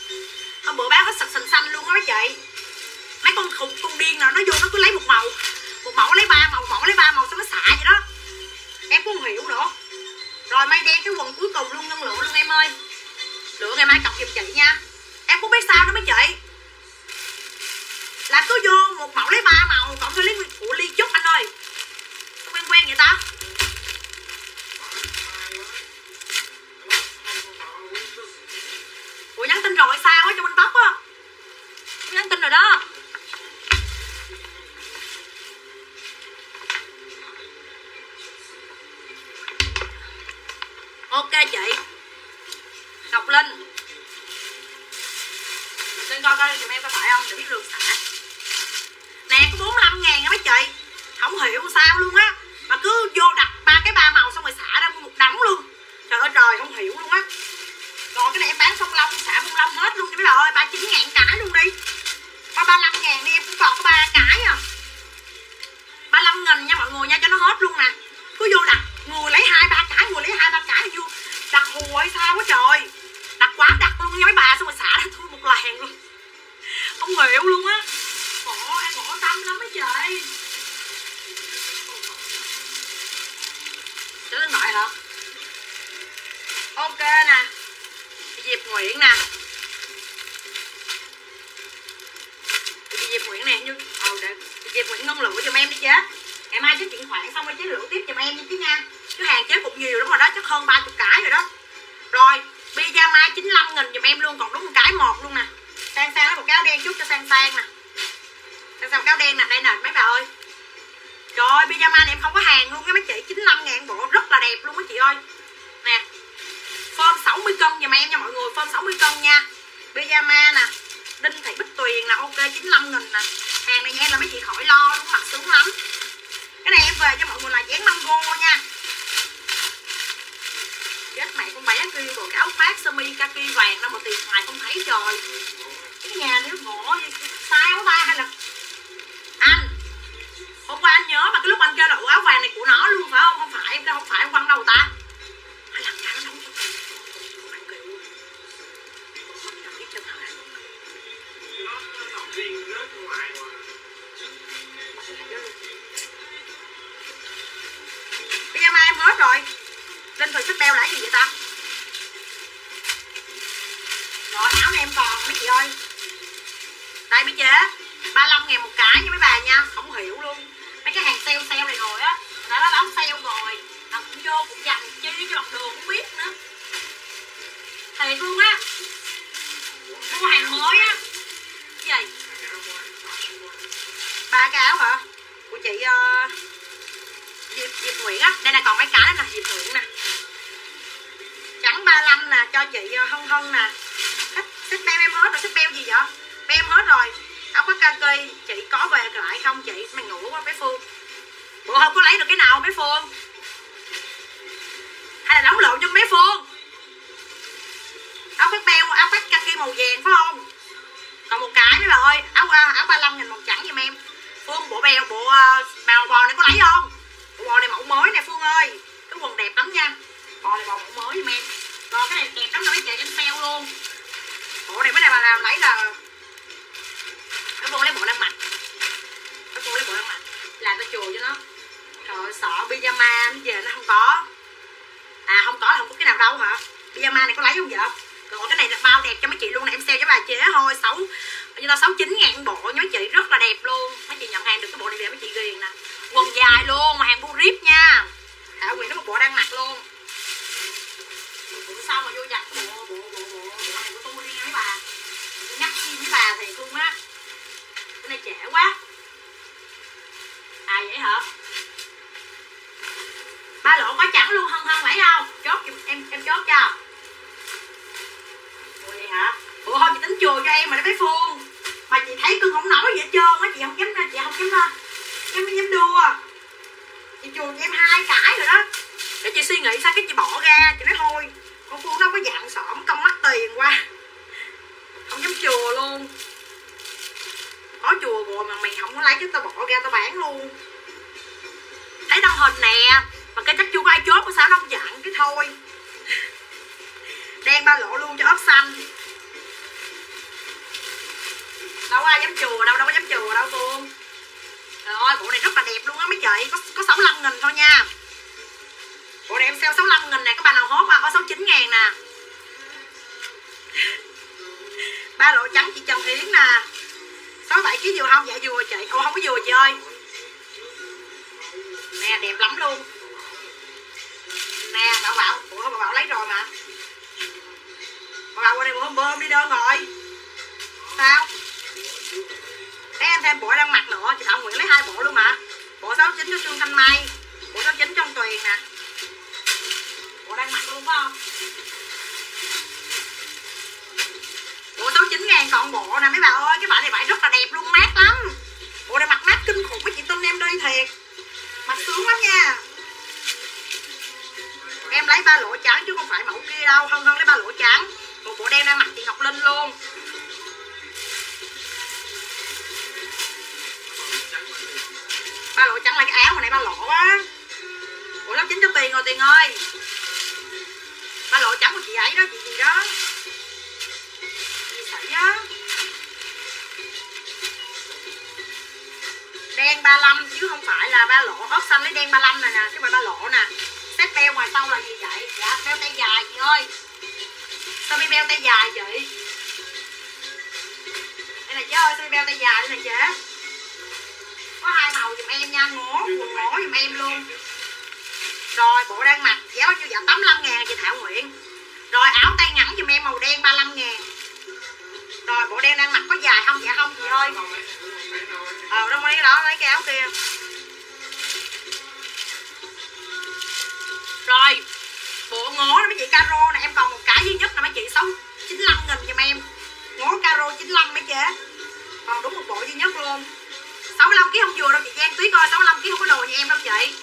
Hôm bữa bán hết sạch sành xanh luôn á mấy chị mấy con khùng con điên nào nó vô nó cứ lấy một màu. Một mẫu lấy ba màu một mẫu lấy ba màu xong nó xạ vậy đó. Em cũng không hiểu nữa. Rồi may đen cái quần cuối cùng luôn ngân lửa luôn em ơi. Lựa ngày mai cọc giùm chị nha. Em cũng biết sao đó mấy chị là cứ vô một mẫu lấy ba màu cộng tôi lấy nguyên của ly chút anh ơi. Quen quen vậy ta? Ủa, nhắn tin rồi, sao á, cho mình bóc á? Nhắn tin rồi đó. Ok chị. Ngọc linh. Lên coi coi giùm em có phải không? Để biết đường xả nè có 45 ngàn á mấy chị. Không hiểu sao luôn á. Mà cứ vô đặt ba cái ba màu xong rồi xả ra một đống luôn. Trời ơi, trời, không hiểu luôn á. Rồi cái này em bán phong long xả phong long hết luôn mấy bà ơi ba chín ngàn cái luôn đi. Ba ba năm ngàn đi, em cũng còn có ba cái à. Ba năm nghìn nha mọi người nha, cho nó hết luôn nè. Cứ vô đặt người lấy hai, ba cái người lấy hai, ba cái vô. Đặt hù hay sao quá trời. Đặt quá đặt luôn nha mấy bà, xong rồi xả ra thôi một làng luôn. Không hiểu luôn á. Khổ em lắm mấy chị số điện thoại hả? Ok nè. Diệp Nguyễn nè. Diệp Nguyễn nè như ờ ừ, để Diệp Nguyễn ngân lụa cho em đi chế ngày mai chế chuyển khoản xong rồi chế lựa tiếp cho em đi chứ nha. Chứ hàng chế cũng nhiều lắm rồi đó, chắc hơn ba chục cái rồi đó. Rồi pyjama 95 nghìn giùm em luôn, còn đúng một cái một luôn nè. Sang sang một cái áo đen chút cho sang sang nè sang sang cáo đen nè, đây nè, mấy bà ơi. Trời ơi, pyjama này em không có hàng luôn á, mấy chị 95 ngàn bộ, rất là đẹp luôn mấy chị ơi. Nè, form 60 cân dùm em nha mọi người, form 60 cân nha. Pyjama nè, đinh thị bích tuyền là ok 95 nghìn nè. Hàng này nha là mấy chị khỏi lo luôn mặc sướng lắm. Cái này em về cho mọi người là dán mango nha. Chết mẹ con bé kêu rồi cái áo khoác sơ mi kaki vàng đâu mà tiền ngoài không thấy trời. Cái nhà nếu ngộ sao ta hay là hôm qua anh nhớ mà cái lúc anh kêu là áo vàng này của nó luôn phải không? Không phải, em không phải quăng đâu ta. Hay là nó bây giờ mai em hết rồi, lên thời sức đeo lại gì vậy ta? Rồi, áo này em còn mấy chị ơi. Đây, mấy chế 35 ngàn một cái nha mấy bà nha. Không hiểu luôn mấy cái hàng sale sale này rồi á. Đã đã bán sale rồi. Mà cũng vô cũng dành chi cho lòng đường cũng biết nữa. Thiệt luôn á. Mua hàng mới á. Cái gì? Ba cái áo hả? Của chị uh, Diệp, Diệp Nguyễn á. Đây là còn mấy cái nè Diệp Nguyễn nè. Trắng 35 nè cho chị uh, Hân Hân nè. Thích, thích beo em hết rồi thích beo gì vậy? Beo em hết rồi áo khoác kaki chị có về lại không chị? Mày ngủ quá, bé Phương. Bữa không có lấy được cái nào, bé Phương? Hay là đóng lộn cho bé Phương? Áo khoác beo áo khoác kaki màu vàng, phải không? Còn một cái nữa là ơi, áo áo 35 nghìn màu trắng giùm em. Phương, bộ bèo, bộ ờ, màu bò này có lấy không? Bộ bò này mẫu mới nè, Phương ơi. Cái quần đẹp lắm nha. Bò này bò mẫu mới giùm em. Còn cái này đẹp lắm nó mấy chị, em sale luôn. Bộ này mới này bà làm lấy là nó vô lấy bộ lăn mặt nó vô lấy bộ lăn mặt làm tao chùa cho nó. Trời sợ pyjama nó về nó không có. À không có là không có cái nào đâu hả? Pyjama này có lấy không vậy? Rồi, cái này là bao đẹp cho mấy chị luôn nè. Em sale cho bà chế thôi sáu như tao sáu chín ngàn bộ nhớ chị rất là đẹp luôn. Mấy chị nhận hàng được cái bộ này về mấy chị ghiền nè. Quần dài luôn, mà hàng bu rip nha. Thảo quyền nó một bộ đang mặc luôn. Bữa sau mà vô giặt bộ bộ bộ bộ bộ này của tôi đi nha mấy bà. Nhắc xin với bà thì luôn á này trẻ quá. À vậy hả? Ba lỗ có trắng luôn, hân hân phải không? Chốt giùm- em em chốt cho. Ủa vậy hả? Ủa thôi chị tính chùa cho em mà nó phải phương mà chị thấy cưng không nói gì hết trơn á, chị không dám, chị không dám lên em dám đua chị chùa cho em hai cái rồi đó. Để chị suy nghĩ sao cái chị bỏ ra, chị nói thôi. Con phương nó có dạng sỏm công mắt tiền quá. Không dám chùa luôn có chùa rồi mà mày không có lấy cái tao bỏ ra tao bán luôn. Thấy đăng hình nè, mà cái chắc chưa có ai chốt có sao nó không dặn cái thôi. Đen ba lỗ luôn cho ớt xanh. Đâu có ai dám chùa đâu đâu có dám chùa đâu cô trời ơi, bộ này rất là đẹp luôn á, mấy chị. Có có 65 nghìn thôi nha. Bộ này em sale 65 nghìn nè các bạn nào hốt qua có 69 ngàn nè. Ba lỗ trắng chị Trần Yến nè. 67 kg vừa không? Dạ dừa chị. Ồ không có dừa chị ơi. Nè, đẹp lắm luôn. Nè, bảo bảo. Ủa, bảo bảo lấy rồi mà. Bảo bảo qua đây bữa hôm bơm đi đơn rồi. Sao? Để em thêm bộ đang mặc nữa. Chị Thảo Nguyễn lấy hai bộ luôn mà. Bộ 69 cho Trương Thanh Mai. Bộ 69 trong Tuyền nè. Bộ đang mặc luôn phải không? Bộ 69 ngàn còn bộ nè mấy bà ơi? Cái bạn này vải rất là đẹp luôn, mát lắm. Bộ này mặc mát kinh khủng mấy chị tin em đi thiệt. Mặc sướng lắm nha. Em lấy ba lỗ trắng chứ không phải mẫu kia đâu. Không không lấy ba lỗ trắng. Một bộ đen đang mặc chị Ngọc Linh luôn. Ba lỗ trắng là cái áo hồi nãy ba lỗ á. Bộ lớp chín cho tiền rồi, tiền ơi. Ba lỗ trắng của chị ấy đó, chị gì đó đen 35 chứ không phải là ba lỗ. Ốp xanh lấy đen 35 này nè chứ không phải ba lỗ nè. Set beo ngoài sau là gì vậy? Dạ beo tay dài, chị ơi. Sao mi beo tay dài chị đây là chị ơi, sao beo tay dài đây là chị? Có hai màu giùm em nha, ngố, quần ngố giùm em luôn. Rồi, bộ đang mặc giá bao nhiêu dạ 85 ngàn chị Thảo Nguyễn. Rồi, áo tay ngắn giùm em màu đen 35 ngàn rồi bộ đen đang mặc có dài không? Dạ không chị ơi. Ờ đâu lấy cái đó lấy cái áo kia. Rồi bộ ngố đó mấy chị caro này em còn một cái duy nhất là mấy chị sống chín mươi nghìn giùm em. Ngố caro 95 mấy chị. Còn đúng một bộ duy nhất luôn. 65 kg không vừa đâu chị Giang Tuyết ơi 65 kg không có đồ như em đâu chị.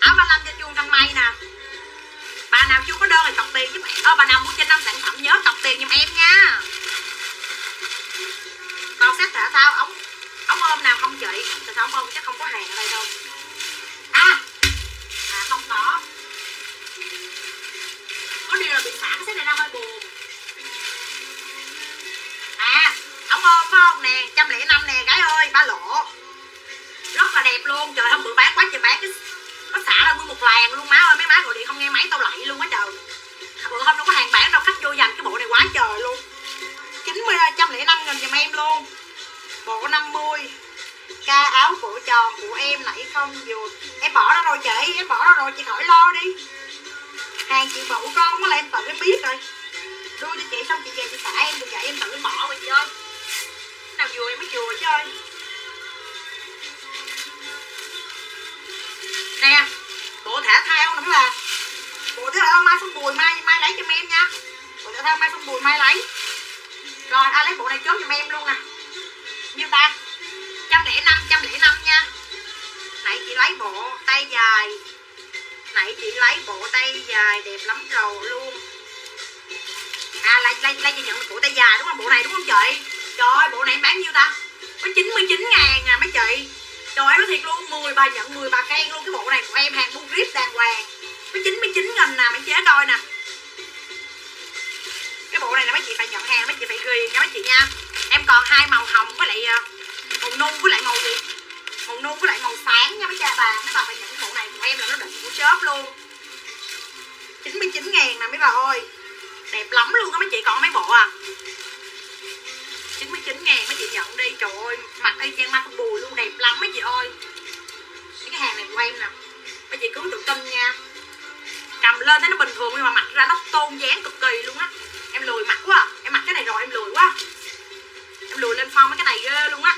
Áo 35 cho chuông thăng may nè. Bà nào chưa có đơn thì cọc tiền giúp em. Ờ, bà nào mua trên năm sản phẩm nhớ cọc tiền giùm em nha còn set thể thao ống ống ôm nào không chị? Thể thao ôm, chắc không có hàng ở đây đâu. À à không có. Có điều là bị xả cái set này ra hơi buồn. À ống ôm, phải không nè? Trăm lẻ năm nè, gái ơi, ba lỗ. Rất là đẹp luôn, trời hôm bữa bán quá trời bán, cái nó xả ra nguyên một làng luôn, má ơi, mấy má gọi điện không nghe máy, tao lạy luôn á trời. Bữa hôm đâu có hàng bán đâu, khách vô dành cái bộ này quá trời luôn chín mươi trăm lẻ năm nghìn dùm em luôn. Bộ 50 ca áo cổ tròn của em nãy không vừa. Em bỏ nó rồi chị, em bỏ nó rồi, chị khỏi lo đi. Hàng chị phụ con đó là em tự em biết rồi. Đưa cho chị xong chị về chị xả em rồi vậy em tự em bỏ rồi chị ơi. Nào vừa em mới vừa chứ ơi. Nè, bộ thả thao nữa là bộ thả thao mai xong bùi mai mai lấy cho em nha. Bộ thả thao mai xong bùi mai lấy rồi ai lấy bộ này chốt cho em luôn nè. Nhiêu ta? trăm lẻ năm trăm lẻ năm nha. Nãy chị lấy bộ tay dài. Nãy chị lấy bộ tay dài đẹp lắm rồi, luôn. À lấy lấy lấy nhận bộ tay dài đúng không? Bộ này đúng không chị? Trời ơi bộ này em bán nhiêu ta? Có 99 ngàn à mấy chị. Trời ơi, nói thiệt luôn 10 bà nhận 10 bà khen luôn. Cái bộ này của em hàng bu rip đàng hoàng. Có 99 nghìn nè, mấy chế coi nè bộ này là mấy chị phải nhận hàng, mấy chị phải ghi nha mấy chị nha. Em còn hai màu hồng với lại ờ, màu nu với lại màu gì? Màu nu với lại màu sáng nha mấy cha bà. Mấy bà phải nhận bộ này của em là nó đỉnh của chớp luôn. 99 ngàn nè mấy bà ơi. Đẹp lắm luôn á mấy chị, còn mấy bộ à? 99 ngàn mấy chị nhận đi. Trời ơi mặt y chang ma bùi luôn, đẹp lắm mấy chị ơi. Cái hàng này của em nè. Mấy chị cứ tự tin nha. Cầm lên thấy nó bình thường nhưng mà mặc ra nó tôn dáng cực kỳ luôn á em lười mặc quá. À. em mặc cái này rồi, em lười quá. Em lười lên phong mấy cái này ghê luôn á.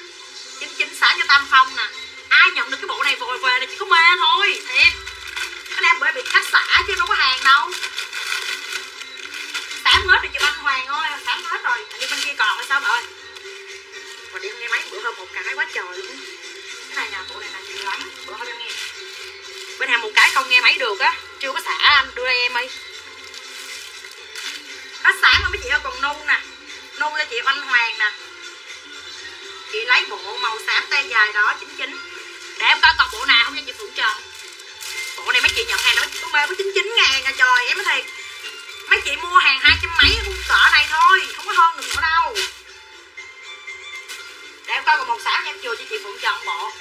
Chín chín sáng cho tam phong nè. Ai nhận được cái bộ này vội về là chỉ có mê thôi. Thiệt. Cái này em bởi bị khách xả chứ đâu có hàng đâu. Tám hết rồi chị anh hoàng ơi tám hết rồi. Đi bên kia còn hay sao bà ơi? Còn đi nghe máy bữa hôm một cái quá trời luôn cái này nè, bộ này là nhiều lắm. Bữa hôm em nghe. Bên hàng một cái không nghe máy được á. Chưa có xả, anh đưa đây em ơi hết sáng mà mấy chị ơi, còn nu nè. Nu cho chị anh hoàng nè. Chị lấy bộ màu xám tay dài đó 99 để em coi còn bộ nào không nha chị Phượng Trần. Bộ này mấy chị nhận hàng nó mấy chị có mê với 99 ngàn à trời, em nói thiệt. Mấy chị mua hàng hai trăm mấy cũng cỡ này thôi, không có hơn được nữa đâu. Để em coi còn màu xám nha, em chừa cho chị Phượng Trần bộ.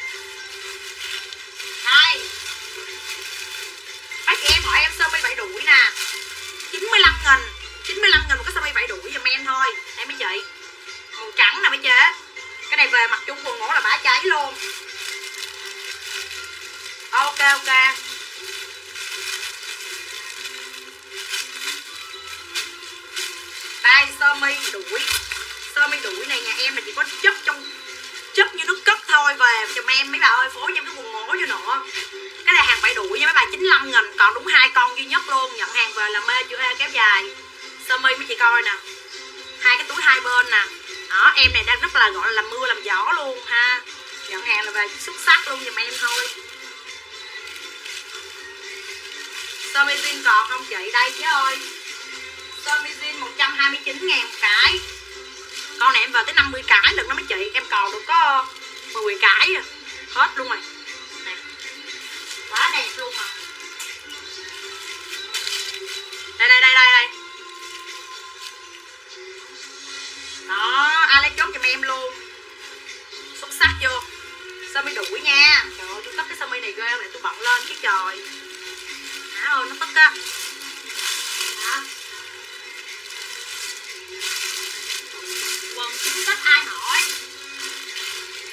Đây. Mấy chị em hỏi em sơ mi bảy đuổi nè. 95 nghìn. 95 nghìn một cái sơ mi vải đuổi giùm em thôi. Em mấy chị màu trắng nè mấy chị cái này về mặt chung quần ngủ là bả cháy luôn. Ok ok. Đây, sơ mi đuổi. Sơ mi đuổi này nhà em là chỉ có chất trong, chất như nước cất thôi, về chùm em mấy bà ơi, phối cho cái quần ngố cho nữa. Cái này hàng phải đuổi nha, mấy bà, 95 nghìn, còn đúng hai con duy nhất luôn. Nhận hàng về là mê chữ e kéo dài sơ mi mấy chị coi nè. Hai cái túi hai bên nè. Đó, em này đang rất là, gọi là làm mưa làm gió luôn, ha. Nhận hàng là về xuất sắc luôn giùm em thôi. Sơ mi jean còn không chị? Đây chứ ơi. Sơ mi jean 129 ngàn một cái. Con này em vào tới 50 cái lần đó mấy chị. Em còn được có 10 cái à. hết luôn rồi. Nè. Quá đẹp luôn à. Đây đây đây đây đây. Đó, ai lấy chốt cho em luôn. Xuất sắc vô. Sơ mi đuổi nha? Trời ơi, tôi tắt cái sơ mi này ghê để tôi bận lên cái trời. Hả ơi, nó tất á. Hả? Quần chính sách ai hỏi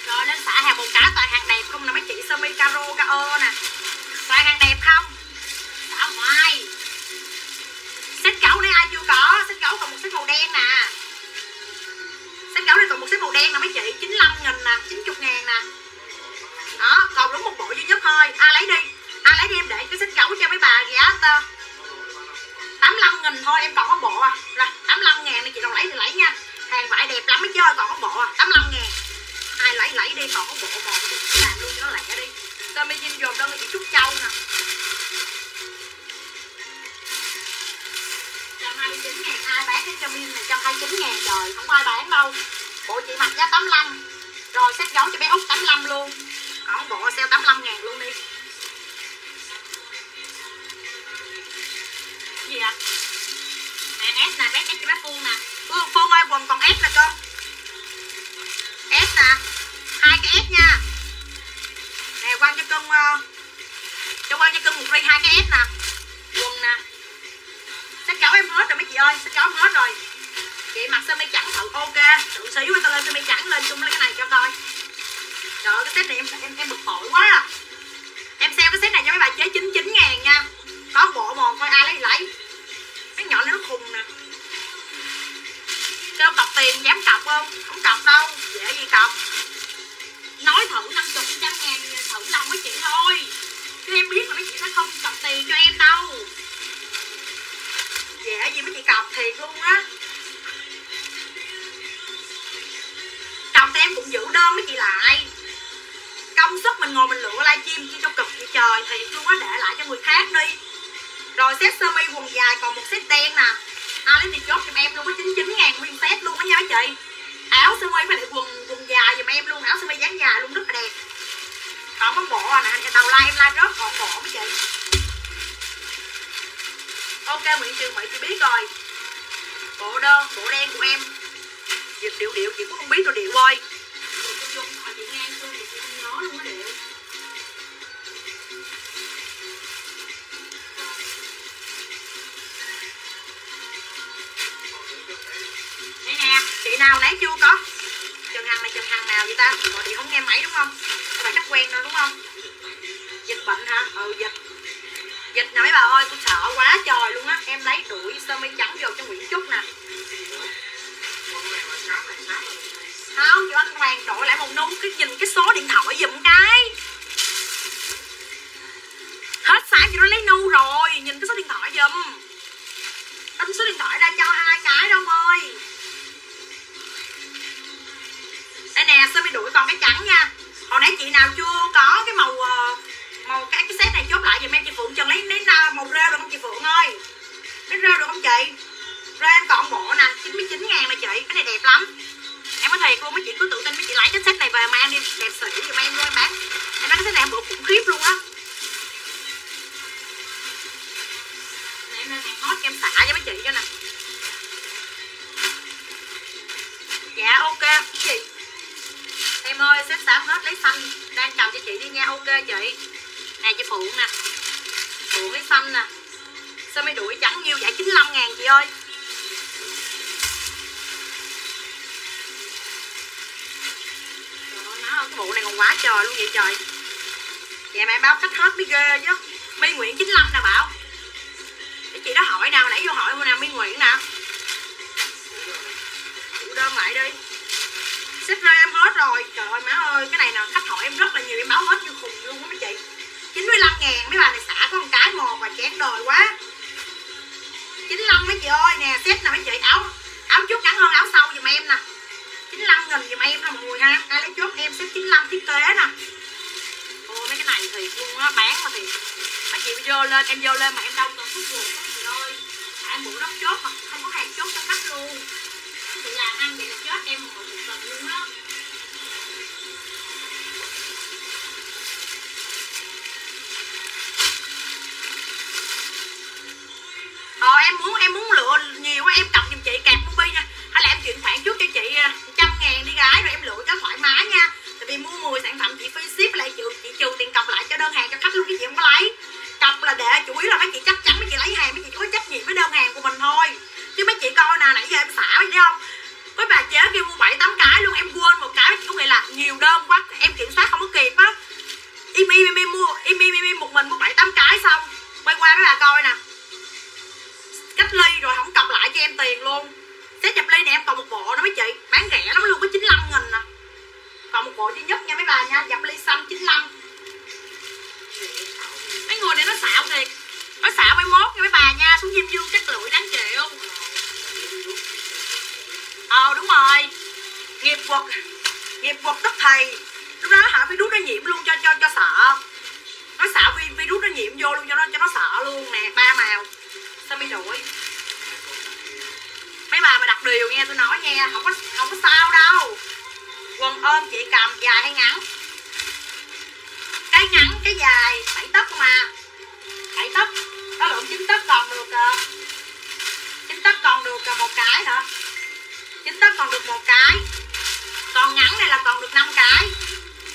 rồi, lên xả hàng một cá toàn hàng đẹp không nè, mấy chị sơ mi caro cao nè. Toàn hàng đẹp không? Xả hoài. Xích gấu đây ai chưa có? Xích gấu còn một xích màu đen nè cái gấu này còn một set màu đen nè mấy chị 95 nghìn nè 90 ngàn nè. Đó còn đúng một bộ duy nhất thôi. Ai à, lấy đi? Ai à, lấy đi em để cái set gấu cho mấy bà giá tơ. 85 nghìn thôi em còn có bộ à. Rồi 85 ngàn này chị nào lấy thì lấy nha. Hàng vải đẹp lắm mới chơi còn có bộ à. 85 ngàn. Ai lấy lấy đi còn có bộ một. Làm luôn cho nó lẻ đi. Sơ mi jean dồn đơn là chị trúc châu nè. Ai bán cái cho min này 129 ngàn trời không ai bán đâu. Bộ chị mặc giá 85 rồi xếp giống cho bé út 85 luôn. Còn bộ sale 85 ngàn luôn đi. Gì ạ? À? nè S nè bé S cho bé Phương nè. Phương, Phương ơi quần còn S nè con. S nè. Hai cái S nha. Nè quăng cho cưng uh, cho quăng cho cưng một ly hai cái S nè. Quần nè sách cáo em hết rồi mấy chị ơi? Sách cáo em hết rồi? Chị mặc sơ mi trắng thử ok tự xíu tao lên sơ mi trắng lên chung lấy cái này cho coi. Trời ơi, cái set này em em em bực bội quá à. em xem cái set này cho mấy bà chế 99 ngàn nha. Có bộ mòn thôi, ai lấy lấy. Cái nhỏ này nó khùng nè. Kêu cọc tiền dám cọc không? Không cọc đâu, dễ gì cọc. Nói thử năm chục trăm ngàn, thử lòng với chị thôi. Chứ em biết là mấy chị sẽ không cọc tiền cho em đâu dẻ gì mấy chị cọc thiệt luôn á. Cọc thì em cũng giữ đơn mấy chị lại. Công sức mình ngồi mình lựa livestream chi cho cực vậy trời, thiệt luôn á, để lại cho người khác đi. Rồi set sơ mi quần dài, còn một set đen nè. Ai lấy thì chốt giùm em luôn có 99 ngàn nguyên set luôn á nha mấy chị. Áo sơ mi với lại quần quần dài giùm em luôn, áo sơ mi dáng dài luôn, rất là đẹp. Còn có bộ à nè, đầu like em like rớt, còn bộ mấy chị ok, nguyễn trường mỹ chị biết rồi. Bộ đơn bộ đen của em. Điệu điệu chị cũng không biết tôi điệu ơi. Chị nghe không nhớ luôn đây nè, chị nào nãy chưa có? Chùm hàng nào vậy ta? Gọi điện không nghe máy đúng không? Các bạn chắc quen đâu, đúng không? Dịch bệnh hả? Ừ dịch dịch nói bà ơi, tôi sợ quá trời luôn á. Em lấy đuổi sơ mi trắng vô cho nguyễn trúc nè. Không chị bắt hoàng đổi lại một nung cái nhìn cái số điện thoại giùm cái. Hết sáng chị nó lấy nu rồi, nhìn cái số điện thoại giùm. In số điện thoại ra cho hai cái đâu ơi. Đây nè, sơ mi đuổi còn cái trắng nha. Hồi nãy chị nào chưa có cái màu ờ, 99 ngàn nè chị, cái này đẹp lắm. Em có thiệt luôn, mấy chị cứ tự tin mấy chị lấy cái set này về mang đi đẹp sĩ giùm em vô em bán. Em nói cái set này em bữa khủng khiếp luôn á. Em đang hàng hot, em xả cho mấy chị cho nè. Dạ ok, chị. Em ơi xếp xám hết, lấy xanh. Đang chồng cho chị đi nha, ok chị. Nè, chị phượng nè. Phượng lấy xanh nè. Sao mới đuổi trắng nhiêu giải 95 ngàn chị ơi. Hơn cái bộ này còn quá trời luôn vậy trời. Vậy mà em báo cách hết, mới ghê chứ. Mi Nguyễn 95 nè Bảo. Cái chị đó hỏi nào, nãy vô hỏi hôm nào mi Nguyễn nè. Chịu đơn lại đi. Xếp ra em hết rồi. Trời ơi, má ơi, cái này nè, khách hỏi em rất là nhiều, Em báo hết như khùng luôn á mấy chị. 95 ngàn mấy bà này xả có một cái một mà chén đời quá. 95 mấy chị ơi, nè xếp nè mấy chị, áo áo trước ngắn hơn, áo sau giùm em nè. 95 nghìn dùm em nè mọi người ha ai lấy chốt em xếp 95 thiết kế nè. Ôi mấy cái này thì luôn á, bán mà thì mấy chị vô lên, em vô lên mà em đâu cần thuốc buồn các chị ơi. Tại em bữa đó chốt mà, không có hàng chốt cho khách luôn. Chị làm ăn vậy là chết, em một tuần luôn á. Ờ em muốn em muốn lựa nhiều quá, em cọc giùm chị cạc mobi nha hay là em chuyển khoản trước cho chị à, trăm ngàn đi gái, rồi em lựa cho thoải mái nha. Tại vì mua 10 sản phẩm chị phí ship lại chịu chị trừ tiền cọc lại cho đơn hàng cho khách luôn cái chị không có lấy. Cọc là để, chủ yếu là mấy chị chắc chắn mấy chị lấy hàng, mấy chị có trách nhiệm với đơn hàng của mình thôi. Chứ mấy chị coi nè, nãy giờ em xả mấy không? Với bà chế kêu mua bảy, tám cái luôn, em quên một cái có nghĩa là nhiều đơn quá, em kiểm soát không có kịp á. Im im im im mua, im im im im một mình mua bảy, tám cái xong, quay qua với bà coi nè. Cách ly rồi không cọc lại cho em tiền luôn. Xét chập ly này em còn một bộ đó mấy chị Bán rẻ lắm luôn, có 95 nghìn nè Còn một bộ duy nhất nha mấy bà nha, Dập ly xanh 95 Mấy người này nó xạo thiệt. Nó xạo mấy mốt nha mấy bà nha, Xuống diêm dương chắc lưỡi đáng chịu Ờ đúng rồi. Nghiệp quật. Nghiệp quật tức thầy. Lúc đó hả, virus nó nhiễm luôn cho cho cho sợ. Nó xạo vi, virus nó nhiễm vô luôn, cho nó cho nó sợ luôn nè, Ba màu. Sao mi đổi? Mấy bà mà đặt điều nghe tôi nói nghe không có không có sao đâu. Quần ôm chị cầm dài hay ngắn? Cái ngắn cái dài bảy tấc mà bảy tấc. Có lượng chín tấc còn được uh, chín tấc còn được uh, một cái nữa. Chín tấc còn được một cái. Còn ngắn này là còn được 5 cái.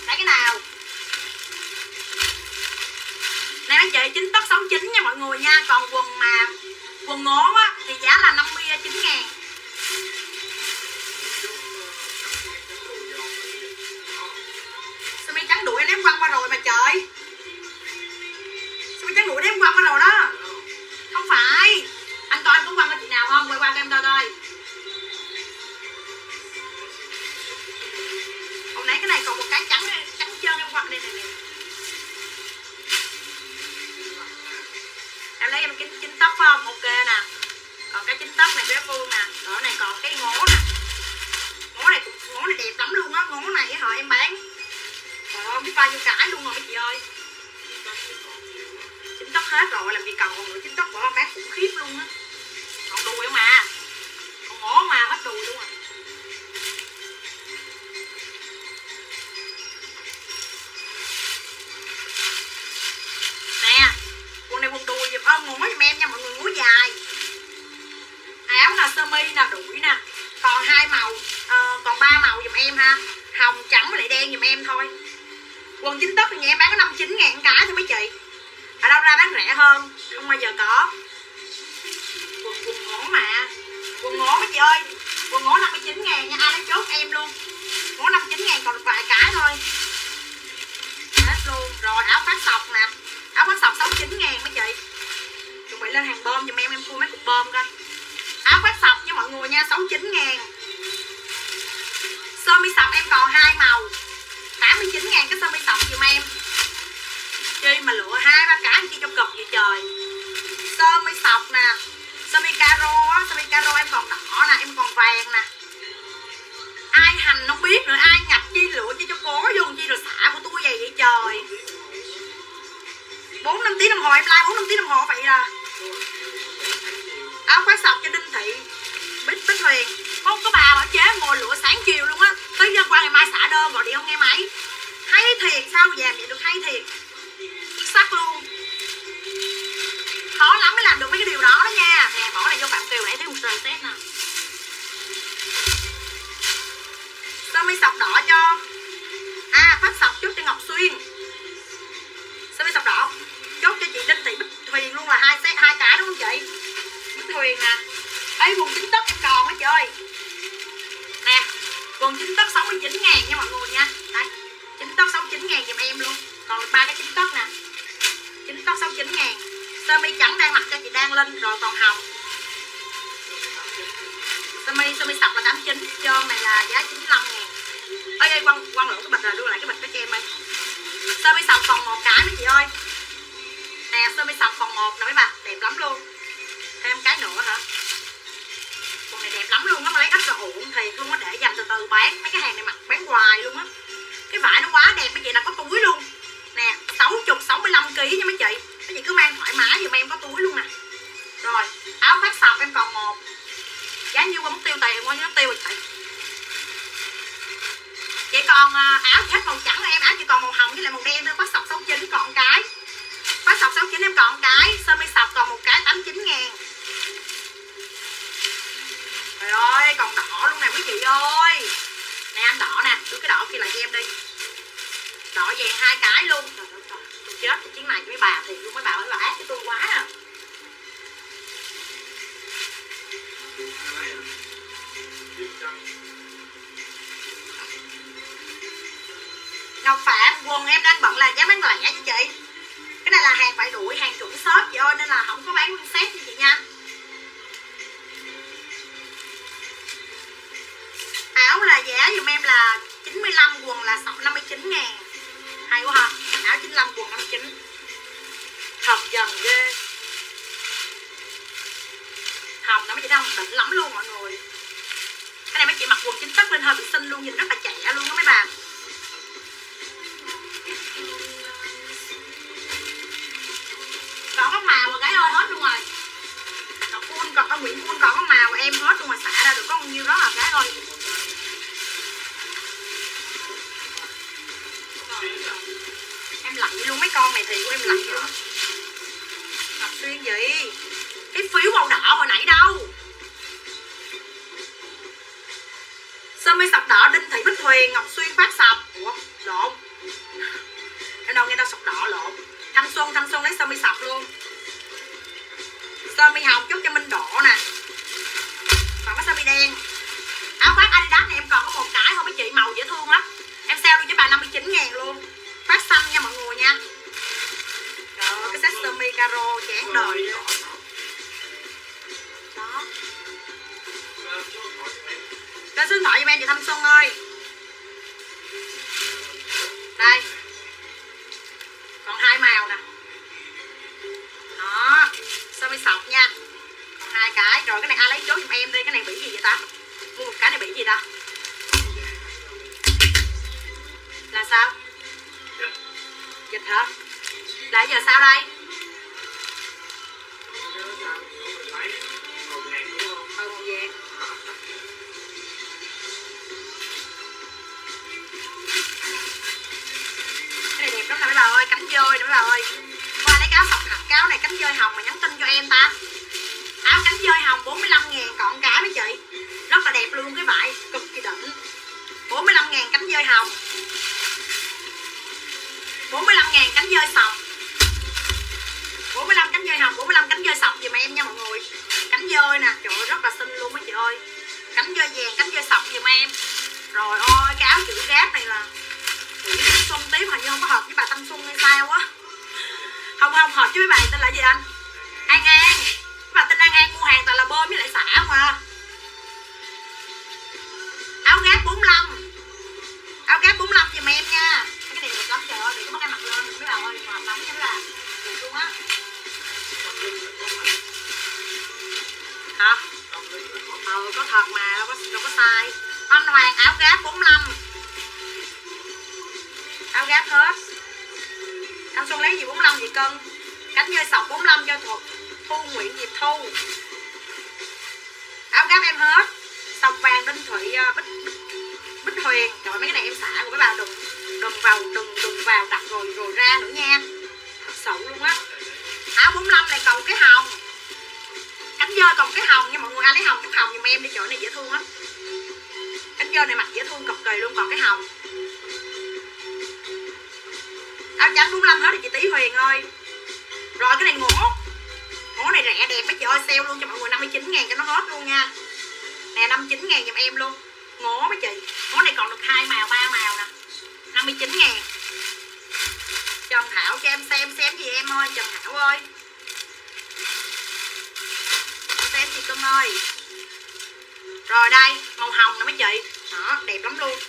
Lấy cái nào? Này mấy chị chín tấc 69 nha mọi người nha. Còn quần mà quần ngố á, thì giá là 59 ngàn. Sao mi trắng đuổi ném quăng qua rồi mà trời? 69 em còn cái sơ mi sọc còn một cái 89 ngàn. Trời ơi, còn đỏ luôn nè quý chị ơi. Nè anh đỏ nè, đưa cái đỏ kia lại cho em đi. Đỏ vàng hai cái luôn. Trời ơi, trời, tôi chết cái này cho mấy bà thì luôn mấy bà mới bà ác với tôi quá à. Ngọc Phạm, quần em đang bận là giá bán lẻ nha chị. Cái này là hàng phải đuổi, hàng chuẩn shop chị ơi Nên là không có bán nguyên set như chị nha. Áo là giá dùm em là 95 quần là 59 ngàn. Hay quá ha áo 95 quần 59 thật dần ghê. Hồng nó mấy chị thấy không đỉnh lắm luôn mọi người. Cái này mấy chị mặc quần chính tất lên hơi bị xinh luôn nhìn rất là trẻ luôn đó mấy bà. Còn có màu mà cái ơi hết luôn rồi. Còn Quân còn ông Nguyễn Quân còn có màu em hết luôn mà xả ra được có bao nhiêu đó là cái thôi. Em lạnh luôn, mấy con này thì của em lạnh luôn ngọc xuyên gì cái phiếu màu đỏ hồi nãy đâu? Sơ mi sọc đỏ đinh thị bích huyền, ngọc xuyên phát sọc? Ủa, lộn. Em đâu nghe tao sọc đỏ, lộn thanh xuân thanh xuân lấy sơ mi sọc luôn. Sơ mi hồng chút cho minh đỏ nè. Còn có sơ mi đen. Áo khoác adidas này em còn có một cái thôi mấy chị màu dễ thương lắm. Em sale luôn cho bà 59 ngàn luôn. Phát xanh nha mọi người nha. Trời cái set sơ mi caro chán đời luôn. Đó. Cái số điện thoại giùm em, chị Thanh Xuân ơi. Đây. Còn hai màu nè. Đó Sơ mi sọc nha. Còn hai cái. Rồi cái này ai lấy chốt giùm em đi. Cái này bị gì vậy ta? Mua một cái này bị gì ta? Là sao? Dịch. Hả? Là giờ sao đây đúng rồi mấy bà ơi, cánh dơi đúng mấy bà ơi. Qua lấy áo sọc hạt cáo này, cánh dơi hồng mà nhắn tin cho em ta. Áo cánh dơi hồng 45 ngàn còn cái mấy chị. Rất là đẹp luôn cái vải, cực kỳ đỉnh. 45 ngàn cánh dơi hồng. 45 ngàn cánh dơi sọc. 45 cánh dơi hồng 45 cánh dơi sọc giùm em nha mọi người. Cánh dơi nè, trời ơi, rất là xinh luôn mấy chị ơi. Cánh dơi vàng, cánh dơi sọc giùm em. Rồi ôi, cái áo chữ ghép này là Xuân tiếp hình như không có hợp với bà tâm Xuân hay sao á. Không không, hợp với mấy bạn tên là gì anh? An An. Bà tên An An mua hàng toàn là bơm với lại xả mà áo ghép 45 áo ghép 45 giùm em nha. Cái này được lắm, trời ơi, để có cái mặt lên, mấy bà ơi mệt lắm chứ là được luôn á. Hả? Ừ có thật mà, đâu có đâu có sai. Anh hoàng, áo ghép 45 áo hết. Anh xuân lấy gì 45 gì cân. Cánh dơi sọc 45 cho thuộc thu nguyễn diệp thu. Áo ghép em hết. Sọc vàng đinh thụy bích, bích bích huyền. Trời mấy cái này em xả của mấy bà đừng đừng vào đừng đừng vào đặt rồi rồi ra nữa nha. Thật sự luôn á. Áo 45 này còn cái hồng. Cánh dơi còn cái hồng nha mọi người. Ai lấy hồng chút hồng giùm em đi chỗ này dễ thương lắm. Cánh dơi này mặc dễ thương cực kỳ luôn còn cái hồng áo trắng 45 hết thì chị tí huyền ơi. Rồi, cái này ngổ ngổ này rẻ đẹp mấy chị ơi, sale luôn cho mọi người 59 ngàn cho nó hết luôn nha. Nè 59 ngàn giùm em luôn. Ngố mấy chị. Ngố này còn được hai màu, ba màu nè. 59 ngàn. Trần Thảo cho em xem xem gì em ơi, Trần Thảo ơi. Xem gì cưng ơi. Rồi đây, màu hồng nè mấy chị. Đó, đẹp lắm luôn.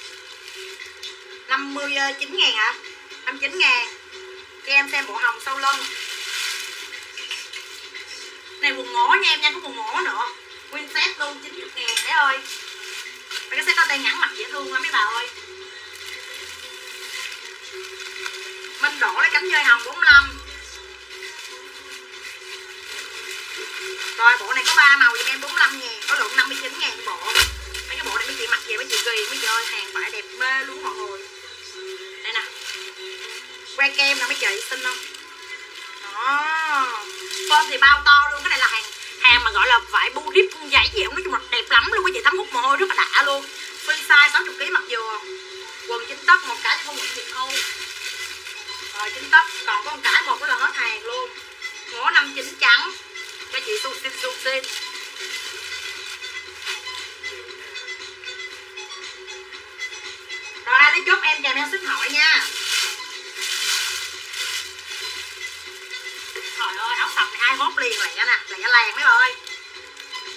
59 ngàn hả? 59 ngàn. Cho em xem bộ hồng sau lưng. Này, quần ngố nha em nha, có quần ngố nữa. Nguyên set luôn 90 ngàn đấy ơi. Và cái set nó tay ngắn mặt dễ thương lắm mấy bà ơi. Minh đổ lấy cánh dơi hồng 45 Rồi, bộ này có 3 màu dùm em 45 ngàn, Có lượng 59 ngàn bộ. Mấy cái bộ này mấy chị mặc về mấy chị ghi, Mấy chị ơi, hàng vải đẹp mê luôn mọi người. Que kem nè mấy chị xinh không? Đó. Form thì bao to luôn, Cái này là hàng hàng mà gọi là vải bu rip giấy gì, Nói chung là đẹp lắm luôn Mấy chị thấm hút mồ hôi rất là đã luôn. Free size 60kg mặc vừa. Quần chính tấc một cái không Nguyễn Việt Thu Rồi, chính tấc Còn có một cái một cái là hết hàng luôn. Mũ năm chín trắng, cho chị su xin su xin. Rồi, ai lấy chốt em, chào em xin hỏi nha. Trời ơi, áo sọc này ai hốt liền lẹ nè, lẹ làng mấy ơi.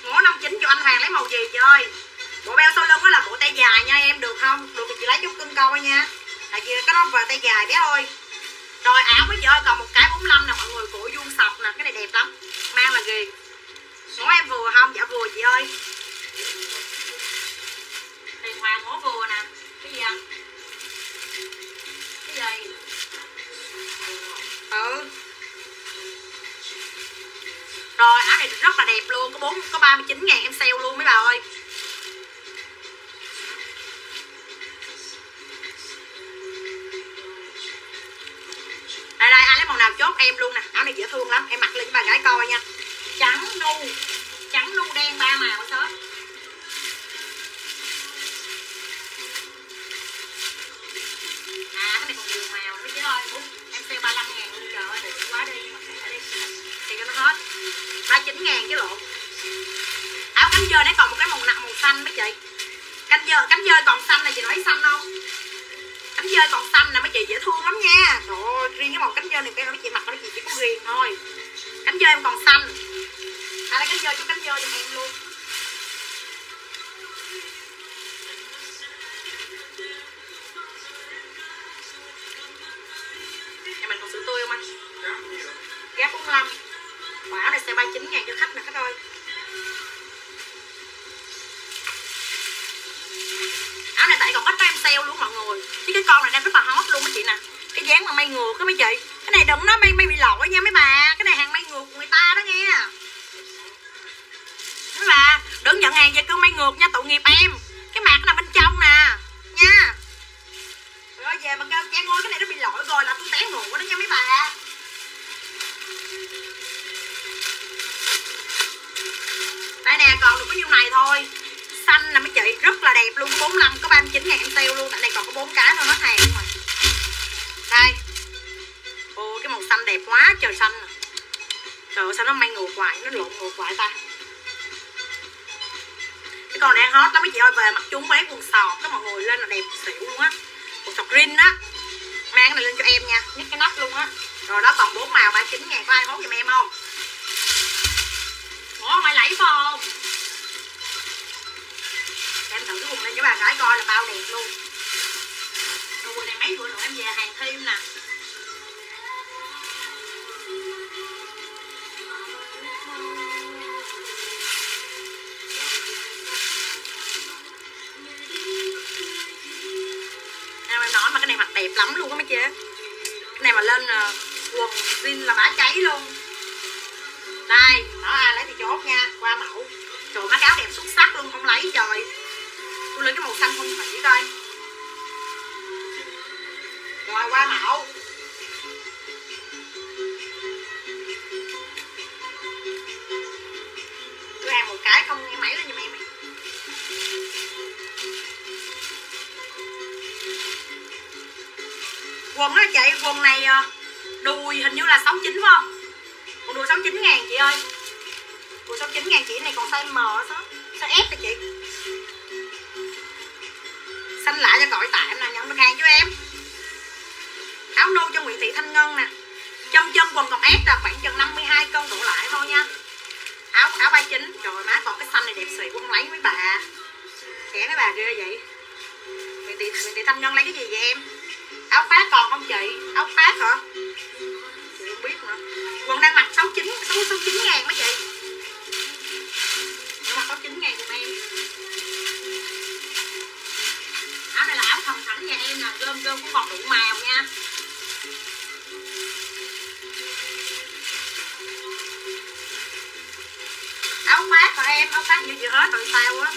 Ngố năm chín cho anh hoàng lấy màu gì chơi bộ beo sau lưng đó là bộ tay dài nha, em được không? Được thì chị lấy chút cưng coi nha. Tại vì cái đó về tay dài bé ơi. Rồi, áo mới chơi còn một cái 45 nè, mọi người, cổ vuông sọc nè, cái này đẹp lắm, mang là ghiền. Ngố em vừa không? Dạ vừa chị ơi. Tiền hoàng ngố vừa nè, cái gì ạ cái gì? Ừ rồi, áo này rất là đẹp luôn, có bốn, có 39 ngàn em sale luôn mấy bà ơi. Đây đây, ai lấy màu nào chốt em luôn nè, áo này dễ thương lắm, em mặc lên cho bà gái coi nha. Trắng nu trắng nu đen ba màu hết. Hết. 39 ngàn chứ lộn áo cánh dơi đấy còn một cái màu nặng, màu xanh mấy chị. Cánh dơi cánh dơi còn xanh này chị nói xanh không? Cánh dơi còn xanh nè mấy chị dễ thương lắm nha. Trời ơi, riêng cái màu cánh dơi này cái mấy chị mặc nó chị chỉ có riêng thôi. Cánh dơi em còn xanh. À lấy cánh dơi cho cánh dơi giùm em luôn. Nhà mình còn sữa tươi không anh? Dạ, Gáp 45 39 ngàn cho khách nè, khách ơi. Áo này tại còn ít có em sale luôn mọi người. Chứ cái con này đang rất là hot luôn mấy chị nè. Cái dáng mà may ngược á mấy chị. Cái này đừng nó may may bị lỗi nha mấy bà. Cái này hàng may ngược của người ta đó nghe. Mấy bà, đừng nhận hàng về cứ may ngược nha, tội nghiệp em. Cái mặt nằm bên trong nè. Nha. Rồi về mà kêu trang ngôi, cái này nó bị lỗi rồi, là tôi té ngủ đó nha mấy bà. Đây nè, còn được có nhiêu này thôi. Xanh là mấy chị. Rất là đẹp luôn 45 có 39 ngàn em tiêu luôn. Tại đây còn có bốn cái thôi hết hàng rồi. Đây. Ô, cái màu xanh đẹp quá, trời xanh nè. Trời ơi, sao nó may ngược hoài nó lộn ngược hoài ta. Cái con đang hot lắm, mấy chị ơi, về mặc chúng mấy quần sọt đó mọi người lên là đẹp xỉu luôn á. Quần sọt green á. Mang cái này lên cho em nha, nhấc cái nắp luôn á. Rồi đó, còn bốn màu, ba chín ngàn, có ai hốt giùm em không? Ủa mày lấy phải không? Em thử cái quần này cho bà gái coi là bao đẹp luôn. Đồ quần này mấy bữa nữa em về hàng thêm nè. Em nói mà cái này mặc đẹp lắm luôn á mấy chị. Cái này mà lên uh, quần jean là bả cháy luôn. Đây, đó ai lấy thì chốt nha. Qua mẫu. Trời má áo đẹp xuất sắc luôn, không lấy trời. Tôi lấy cái màu xanh không thủy coi. Rồi qua mẫu. Tôi hàng một cái không nghe máy lên giùm em quần á chị quần này ờ, đùi hình như là 69 phải không? Một đùi 69 ngàn chị ơi. Đùi 69 ngàn chị này còn size M sao? Size S thì chị? Xanh lại cho gọi tạm nè nhận được hàng cho em. Áo nô cho Nguyễn Thị Thanh Ngân nè. Trong chân quần còn S là khoảng chừng 52 cân đổ lại thôi nha. Áo áo 39 trời má còn cái xanh này đẹp xì quân lấy mấy bà. Trẻ mấy bà ghê vậy. Nguyễn Thị, Nguyễn Thị Thanh Ngân lấy cái gì vậy em? Áo khoác còn không chị? Áo khoác hả? Chị không biết nữa quần đang mặc 69 69 ngàn mấy chị. Đang mặc 69 ngàn dùm em. Áo này là áo thần thánh nhà em nè, gom gom cũng còn đủ màu nha. Áo khoác của em, áo khoác như gì hết rồi sao á.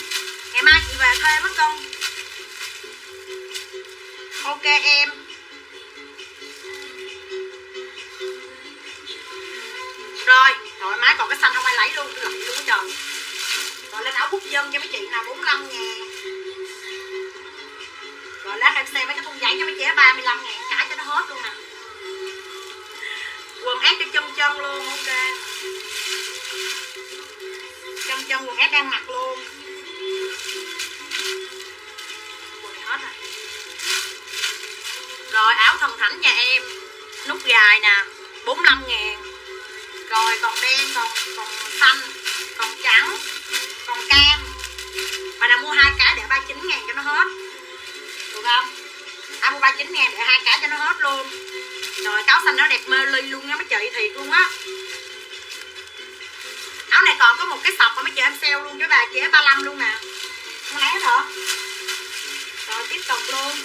Ngày mai chị về thuê mất công. Ok em. Dân cho mấy chị là 45 ngàn. Rồi lát em xem mấy cái thun giấy cho mấy chị 35 ngàn cái cho nó hết luôn nè. Quần ép cho chân chân luôn, ok. Chân chân quần ép đang mặc luôn. Quần hết rồi. Rồi áo thần thánh nhà em, nút dài nè 45 ngàn. Rồi còn đen, còn còn xanh, còn trắng bà nào mua hai cái để 39 ngàn cho nó hết. Được không? Ai mua 39 ngàn để hai cái cho nó hết luôn. Rồi cáo xanh nó đẹp mê ly luôn nha mấy chị thiệt luôn á. Áo này còn có một cái sọc mà mấy chị em sale luôn cho bà chị 35 luôn nè. Không lấy hả? Rồi tiếp tục luôn.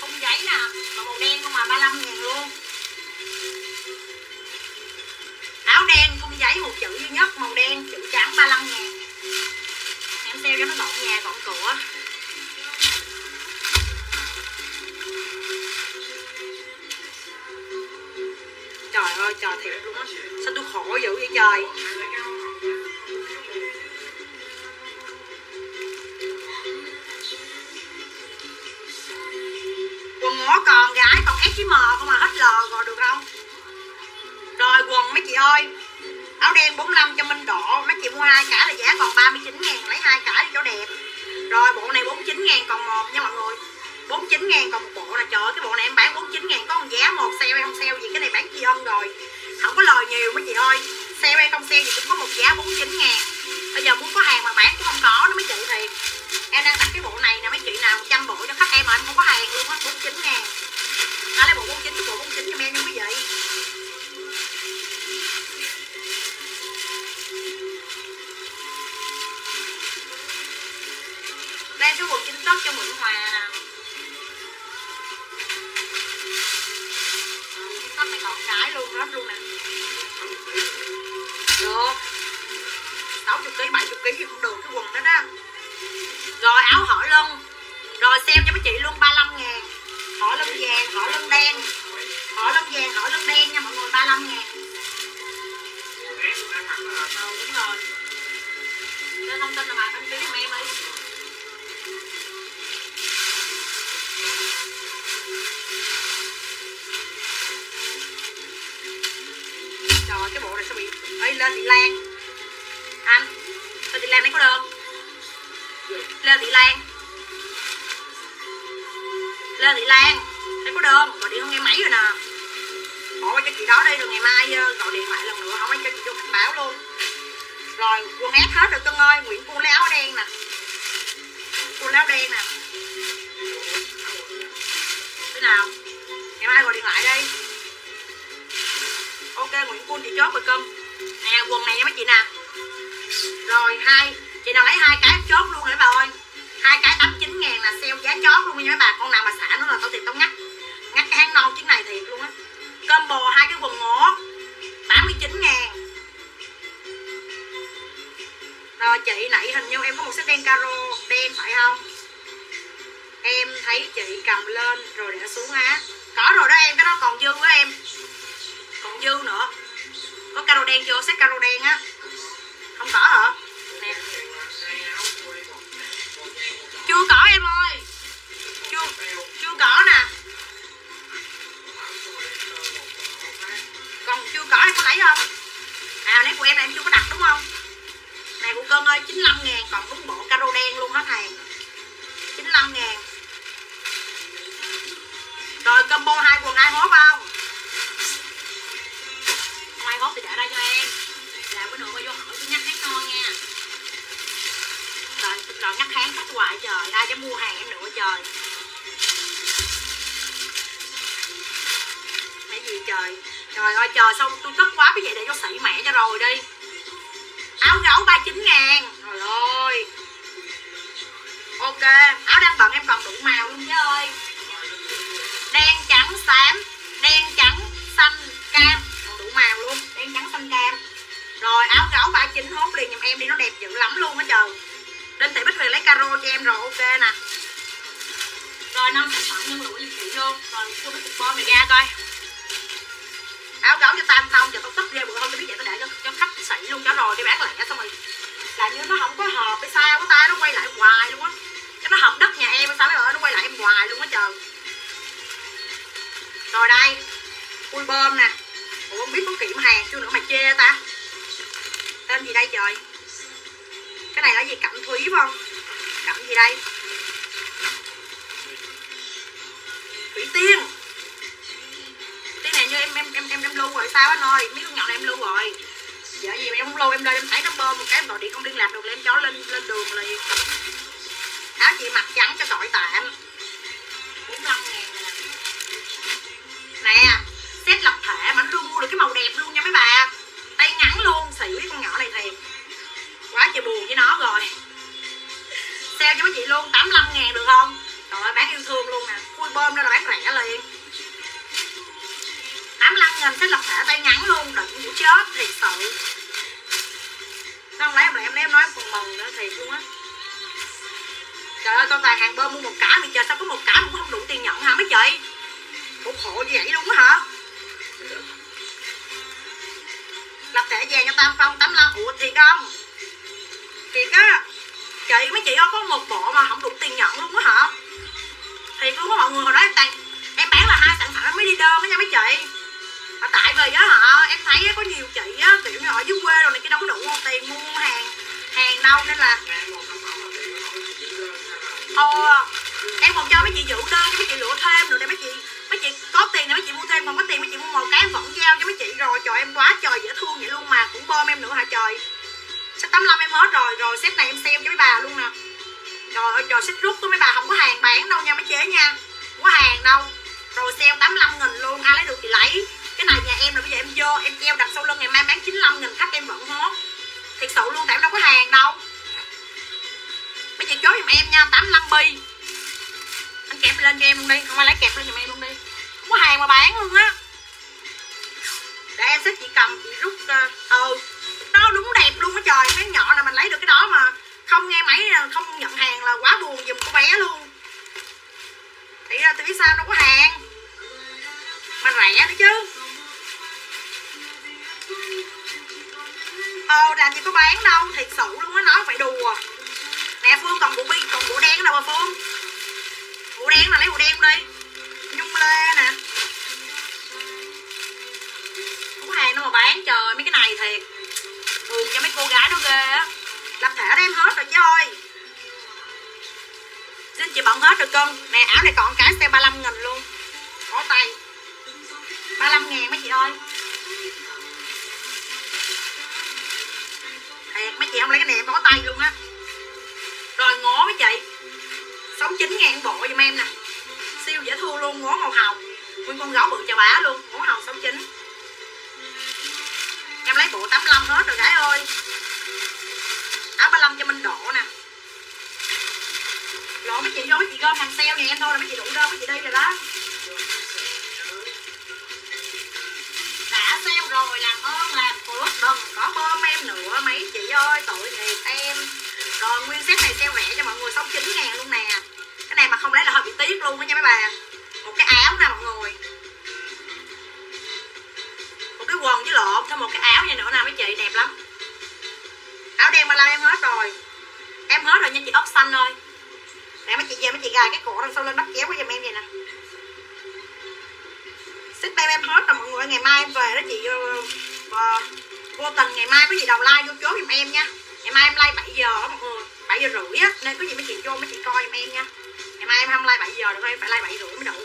Không giấy nè, mà màu đen không mà 35 ngàn luôn. Áo đen không giấy, một chữ duy nhất, màu đen, chữ trắng 35 ngàn em sale cho nó gọn nhà gọn cửa. Trời ơi, trời thiệt luôn á. Sao tôi khổ dữ vậy trời? Quần ngó còn gái, còn S M không mà hết lờ rồi, được không? Rồi quần mấy chị ơi áo đen 45 cho Minh Độ mấy chị mua hai cả là giá còn 39 ngàn lấy hai cả cho đẹp. Rồi bộ này 49 ngàn còn một nha mọi người. 49 ngàn còn một bộ nè trời ơi, cái bộ này em bán 49 ngàn có một giá một sale hay không sale gì cái này bán chi ân rồi. Không có lời nhiều mấy chị ơi. Sale hay không sale gì cũng có một giá 49 ngàn. Bây giờ muốn có hàng mà bán cũng không có nó mấy chị thiệt. Em đang đặt cái bộ này nè mấy chị nào trăm bộ cho khách em mà em không có hàng luôn á 49 ngàn. À, lấy bộ 49 cái bộ 49 cho em nha quý vị. Đây số quần chính tóc cho Nguyễn Hòa. Nè tóc này còn cái luôn hết luôn nè. Được. 60 kg 70 kg thì cũng được cái quần đó đó. Rồi áo hở lưng rồi xem cho mấy chị luôn 35 ngàn. Hở lưng vàng hở lưng đen. Hở lưng vàng hở lưng đen nha mọi người 35 ngàn. Ừ, đúng rồi. Lên thông tin là bà anh biết em đi Cái bộ này sẽ bị ấy lên thị lan. Anh, lên thị lan đấy có đơn lê thị lan. Lê thị lan, thấy có đơn gọi điện không nghe máy rồi nè. Bỏ cho chị đó đi, rồi ngày mai ờ, gọi điện lại lần nữa, không ấy cho chị vô cảnh báo luôn. Rồi, quần ép hết rồi, cưng ơi, nguyễn Quân lấy áo đen nè. Cô lấy áo đen nè. Thế nào? Ngày mai gọi điện lại đi ok nguyễn quân chị chốt rồi cơm, nè quần này nha mấy chị nè. Rồi hai chị nào lấy hai cái chốt luôn rồi bà ơi? Hai cái tám chín ngàn là sale giá chót luôn nha mấy bà. Con nào mà xả nó là tao tiền tao ngắt. Ngắt cái hang non chiếc này thiệt luôn á. Combo hai cái quần ngố. 89 ngàn. Rồi chị nãy hình như em có một set đen caro đen phải không? Em thấy chị cầm lên rồi để xuống á. Có rồi đó em cái đó còn dư á em còn dư nữa. Có caro đen chưa set caro đen á. Không có hả? Nè chưa có em ơi. Chưa chưa có nè. Còn chưa có em có lấy không? À nãy của em là em chưa có đặt đúng không? Này, của cân ơi 95 ngàn còn đúng bộ caro đen luôn hết hàng 95 ngàn. Rồi combo hai quần ai hốt không? Không ai để đây cho em. Làm cái nữa mà vô hỏi tôi nhắc hát non nha. Rồi, rồi nhắc hát khách hoài trời ai dám mua hàng em nữa trời. Cái gì trời? Trời ơi trời xong tôi tức quá cái vậy để cho sĩ mẹ cho rồi đi. Áo gấu 39 ngàn. Trời ơi. Ok áo đang bận em còn đủ màu luôn chứ ơi. Đen trắng xám đen trắng xanh cam xanh cam. Rồi áo gấu 39 hốt liền giùm em đi nó đẹp dữ lắm luôn á trời. Đinh Thị Bích Huyền lấy caro cho em rồi ok nè. Rồi năm sản phẩm nhân lụa chị vô. Rồi cô Bích cục bom này ra coi. Áo gấu cho tam tông giờ tao tức ghê bữa hôm tôi biết vậy tao để cho, cho khách sỉ luôn cho rồi đi bán lẻ xong rồi. Là như nó không có hợp hay sao của tay nó quay lại hoài luôn á. Cái nó hợp đất nhà em sao mấy bạn nó quay lại em hoài luôn á trời. Rồi đây khui bơm nè ủa không biết có kiểm hàng chưa nữa mà chê ta. Tên gì đây trời? Cái này là gì? Cẩm thúy phải không? Cẩm gì đây? Thủy tiên. Cái này như em em em em, em lưu rồi sao anh ơi mấy con nhỏ này em lưu rồi. Giờ gì mà em không lưu em lên em thấy nó bơm một cái em gọi điện không liên lạc được là em chó lên lên đường liền. Áo chị mặc trắng cho tội tạm. 45 ngàn nè nè set lọc bà. Tay ngắn luôn xỉu cái con nhỏ này thiệt. Quá trời buồn với nó rồi. Sale cho mấy chị luôn 85 ngàn được không? Trời ơi, bán yêu thương luôn nè. Khui bơm ra là bán rẻ liền. 85 ngàn sẽ lập thẻ tay ngắn luôn, đừng của chết thiệt sự nó không lấy em lại em lấy em nói còn mừng nữa, thiệt luôn á. Trời ơi, con tài hàng bơm mua một cả không? Thiệt á, chị, mấy chị ơi có một bộ mà không đủ tiền nhận luôn á hả? Thiệt luôn á, mọi người hồi đó em tàn em bán là hai sản phẩm mới đi đơn á nha mấy chị. Mà tại vì á họ em thấy có nhiều chị á, kiểu như ở dưới quê rồi này kia đâu có đủ tiền mua hàng hàng đâu nên là ờ em còn cho mấy chị giữ đơn cho mấy chị lựa thêm được để mấy chị mấy chị có tiền thì mấy chị mua thêm, còn có tiền mấy chị mua một cái em vẫn giao cho mấy chị. Rồi, trời, em quá trời dễ thương vậy luôn mà, cũng bơm em nữa hả trời? Set 85 em hết rồi rồi set này em xem cho mấy bà luôn nè. Trời ơi trời rút của mấy bà không có hàng bán đâu nha mấy chế nha. Không có hàng đâu. Rồi sale 85 nghìn luôn ai lấy được thì lấy. Cái này nhà em là bây giờ em vô em treo đặt sau lưng ngày mai bán 95 nghìn khách em vẫn hốt thiệt sự luôn tại em đâu có hàng đâu. Mấy chị chốt giùm em nha 85 bi. Anh kẹp lên cho em luôn đi không ai lấy kẹp lên giùm em luôn đi. Không có hàng mà bán luôn á. Để em xếp chị cầm chị rút uh, ừ nó đúng đẹp luôn á trời. Bé nhỏ là mình lấy được cái đó mà không nghe máy, không nhận hàng là quá buồn, giùm cô bé luôn. Thì ra tôi biết sao đâu có hàng. Mà rẻ nữa chứ. Ờ làm gì có bán đâu, thiệt sự luôn á, nói phải đùa. Nè, phương, còn bộ bi, còn bộ đen đâu mà, phương? Bộ đen là lấy bộ đen đi. Nhung lê nè. Không có hàng đâu mà bán, trời, mấy cái này thiệt buồn cho mấy cô gái nó ghê á. Lập thể đem hết rồi chứ ơi. Hết rồi cưng nè áo này còn cái xe 35 nghìn luôn. Có tay. 35 ngàn mấy chị ơi. Thiệt, mấy chị không lấy cái này em bó tay luôn á. Rồi ngó mấy chị. 69 ngàn bộ giùm em nè. Siêu dễ thương luôn, ngó màu hồng. Nguyên con gấu bự chà bá luôn, ngó hồng 69 em lấy bộ 85 hết rồi gái ơi. Áo 35 cho Minh Độ nè. Lộn mấy chị vô mấy chị gom hàng sale nhà em thôi là mấy chị đủ đơn mấy chị đi rồi đó. Đã sale rồi làm ơn, làm phước, đừng có bơm em nữa mấy chị ơi, tội nghiệp em. Rồi nguyên set này sale rẻ cho mọi người 69 ngàn luôn nè. Cái này mà không lấy là hơi bị tiếc luôn đó nha mấy bà. Một cái áo nè mọi người một cái quần với lộn thêm một cái áo như nữa nè mấy chị đẹp lắm. Áo đen ba la em hết rồi. Em hết rồi nha chị ốc xanh ơi. Để mấy chị về mấy chị gài cái cổ đằng sau lên bắt chéo của giùm em vậy nè. Xích tay em hết rồi mọi người ngày mai em về đó chị uh, vô tình ngày mai có gì đầu like vô chốt giùm em nha. Ngày mai em like 7 giờ á mọi người 7 giờ rưỡi á nên có gì mấy chị vô mấy chị coi giùm em nha. Ngày mai em không like 7 giờ được em phải like 7 rưỡi mới đủ.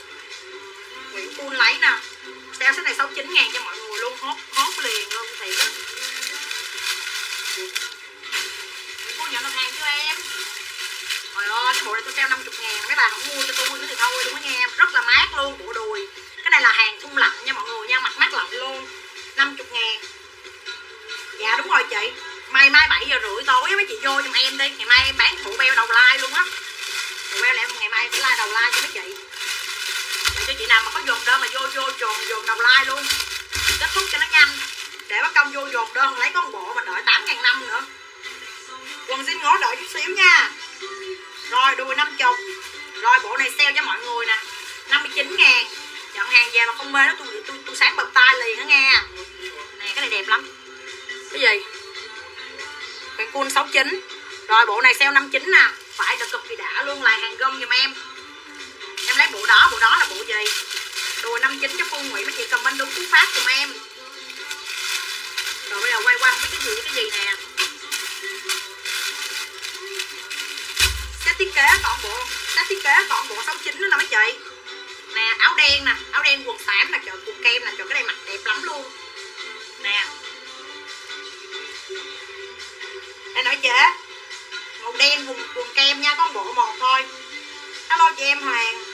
Nguyễn Phương lấy nè. Sale sách này 69 ngàn cho mọi người luôn Hốt, hốt liền luôn thì đó cô nhận được hàng cho em? Trời ơi cái bộ này tôi sale 50 ngàn Mấy bà không mua cho tôi nữa thì thôi đúng không nha Rất là mát luôn bộ đùi. Cái này là hàng thun lạnh nha mọi người nha Mặt mát lạnh luôn. 50 ngàn. Dạ đúng rồi chị. Mai mai 7 giờ rưỡi tối mấy chị vô giùm em đi. Ngày mai em bán bộ beo đầu like luôn á. Bộ beo là ngày mai phải like đầu like cho mấy chị chị nào mà có dồn đơn mà vô vô dồn dồn đầu like luôn. Kết thúc cho nó nhanh. Để bắt công vô dồn đơn lấy con bộ mà đợi tám ngàn năm nữa. Quần xin ngó đợi chút xíu nha. Rồi đùi năm chục. Rồi bộ này sale cho mọi người nè. 59 ngàn. Chọn hàng về mà không mê nó tôi tôi, tôi sáng bật tay liền đó nghe. Nè cái này đẹp lắm. Cái gì? Cái cool 69 rồi bộ này sale 59 nè. Phải được cực kỳ đã luôn là hàng gom giùm em lấy bộ đó bộ đó là bộ gì? Đồ 59 cho Phương Nguyễn, mấy chị comment đúng cú pháp giùm em. Rồi bây giờ quay qua mấy cái gì cái gì nè? Cái thiết kế còn bộ, cái thiết kế còn bộ 69 nữa nè mấy chị. Nè, áo đen nè, áo đen quần xám nè, trời, quần kem nè, trời, cái này mặc đẹp lắm luôn. Nè. Đây nói chế màu đen quần quần kem nha, có bộ, một thôi. Alo chị em Hoàng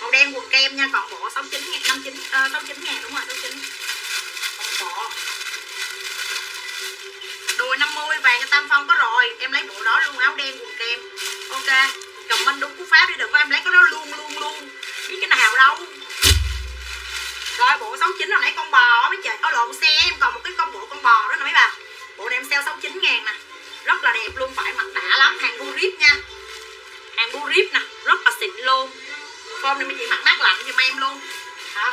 màu đen quần kem nha còn bộ 69 ngàn 59 uh, 69 ngàn đúng rồi 69 còn bộ đùi 50 vàng cho Tam Phong có rồi em lấy bộ đó luôn áo đen quần kem. Ok comment đúng cú pháp đi đừng có em lấy cái đó luôn luôn luôn. Biết cái nào đâu. Rồi bộ 69 là lấy con bò mấy chị có lộn xe em còn một cái con bộ con bò đó nè mấy bà. Bộ này em sale 69 ngàn nè rất là đẹp luôn phải mặt đã lắm hàng bu rip nha. Hàng bu rip nè rất là xịn luôn form này mấy chị mặc mát lạnh giùm em luôn. Hả?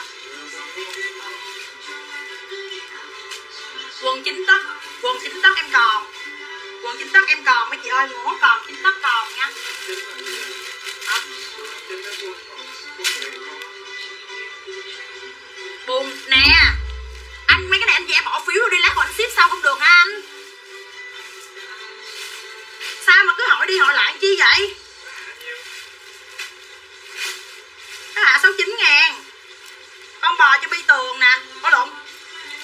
Quần chính tấc quần chính tấc em còn. Quần chính tấc em còn, mấy chị ơi ngố còn chính tấc còn nha. Hả? buồn nè. Anh, mấy cái này anh vẽ bỏ phiếu đi, lát còn anh ship sau không được hả anh. Sao mà cứ hỏi đi hỏi lại chi vậy? Nó hạ 69 ngàn. Con bò cho bi tường nè. Có lộn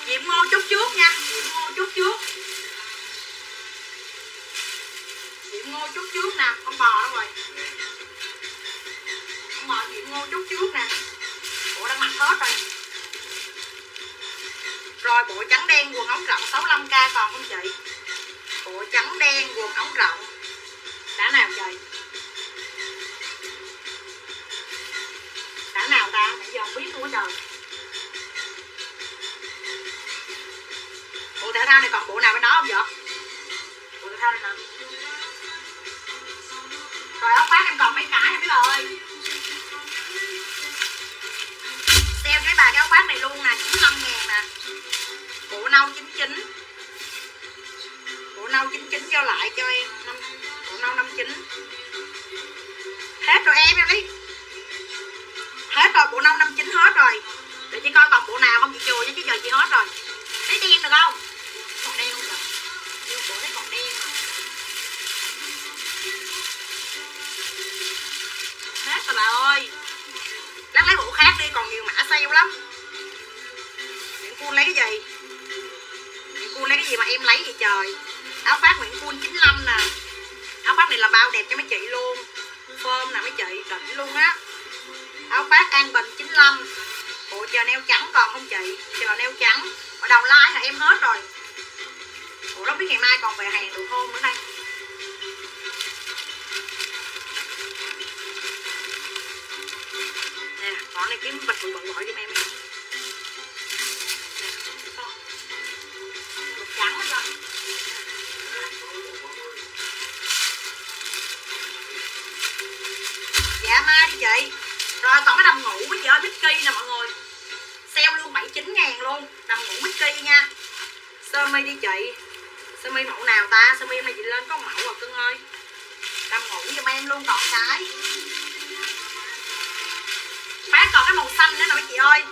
diệm ngô chút trước nha. Diệm ngô chút trước. Diệm ngô chút trước nè. Con bò đó rồi. Con bò diệm ngô chút trước nè. Bộ đang mặc hết rồi. Rồi bộ trắng đen quần ống rộng 65k còn không chị? Bộ trắng đen quần ống rộng. Đã nào trời nào ta nãy giờ không biết luôn á trời. Bộ thể thao này còn bộ nào bên đó không vậy? Bộ thể thao này nè. Rồi áo khoác em còn mấy cái nè mấy bà ơi xem cái bà cái áo khoác này luôn nè 95 ngàn nè. Bộ nâu 99 bộ nâu 99 giao lại cho em bộ nâu 59 hết rồi em em đi rồi bộ nông năm chín hết rồi. Để chị coi còn bộ nào không chị chùa nha, chứ giờ chị hết rồi. Lấy đen được không? Còn đen không rồi nhưng bộ đấy còn đen mà. Hết rồi bà ơi. Lát lấy bộ khác đi, còn nhiều mã sale lắm. Nguyễn cun lấy cái gì? Nguyễn cun lấy cái gì mà em lấy vậy trời? Áo khoác nguyễn cun 95 nè. Áo phát này là bao đẹp cho mấy chị luôn. Phơm nè mấy chị đỉnh luôn á áo khoác An Bình 95 bộ chờ neo trắng còn không chị? Chờ neo trắng. Ở đầu like là em hết rồi. Ủa, đâu biết ngày mai còn về hàng được hôn nữa đây? Nè, con này kiếm bịch bự bự gọi giùm em nè. Bịch trắng hết rồi. Dạ mai đi chị rồi còn cái đầm ngủ với chị ơi Mickey nè mọi người. Sale luôn 79 ngàn luôn. Đầm ngủ Mickey nha. Sơ mi đi chị. Sơ mi mẫu nào ta? Sơ mi em này chị lên có mẫu rồi cưng ơi. Đầm ngủ giùm em luôn còn cái. Phát còn cái màu xanh nữa nè mấy chị ơi.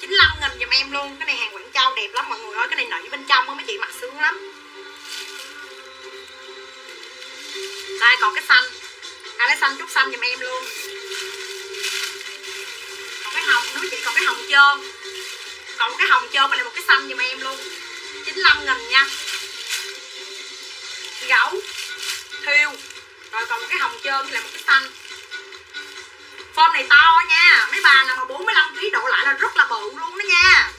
95 nghìn giùm em luôn. Cái này hàng Quảng Châu đẹp lắm mọi người ơi. Cái này nỉ bên trong á mấy chị mặc sướng lắm. Đây còn cái xanh. À, lấy xanh chút xanh giùm em luôn cái hồng nữa chị còn cái hồng trơn. Còn một cái hồng trơn và lại một cái xanh giùm em luôn. 95 nghìn nha. Gấu, thiêu. Rồi còn một cái hồng trơn là lại một cái xanh. Form này to nha. Mấy bà nào mà 45 kg độ lại là rất là bự luôn đó nha.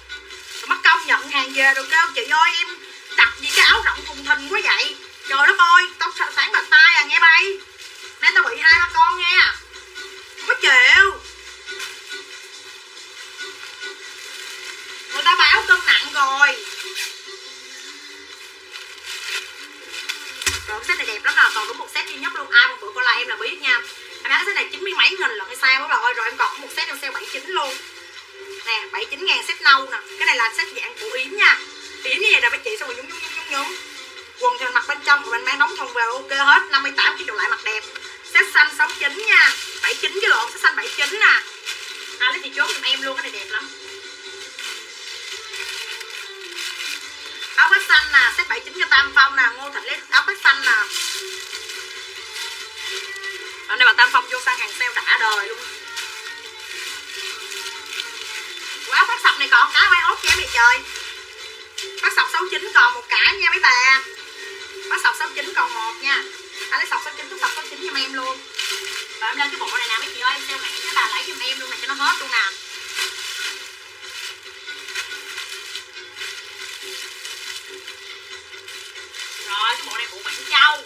Rồi mất công nhận hàng về rồi kêu chị ơi, em đặt gì cái áo rộng thùng thình quá vậy. Trời đất ơi tóc sáng bàn tay à nghe bay. Nay tao bị hai ba con nha. Không có chịu. Người ta báo cân nặng rồi. Rồi cái set này đẹp lắm nè, còn đúng một set duy nhất luôn. Ai một bữa coi like em là biết nha. Em bán cái set này chín mươi mấy nghìn lần hay sao đó rồi rồi em còn một set em sale 79 luôn. Nè 79 ngàn set nâu nè. Cái này là set dạng của Yến nha. Yến như vậy là mấy chị xong rồi nhúng nhúng nhúng nhúng nhúng. Quần thì mặc bên trong rồi mình mang đóng thùng về ok hết. 58 cái đồ lại mặc đẹp. Set xanh 69 nha. 79 chứ lộn set xanh 79 nè. À lấy thì chốt giùm em luôn cái này đẹp lắm. Áo khoác xanh nè, set 79 cho tam phong nè, ngô thịt lấy áo khoác xanh nè. Hôm nay bà tam phong vô sang hàng sale đã đời luôn. Quá phát sọc này còn cá quay hốt nha mày trời phát sọc 69 còn một cả nha mấy bà. Phát sọc 69 còn một nha. Anh lấy sọc 69 chút sọc 69 giùm em luôn. Và em lên cái bộ này nè, mấy chị ơi em sale mẹ cho bà lấy giùm em luôn này cho nó hết luôn nè. Rồi cái bộ này bộ Quảng Châu.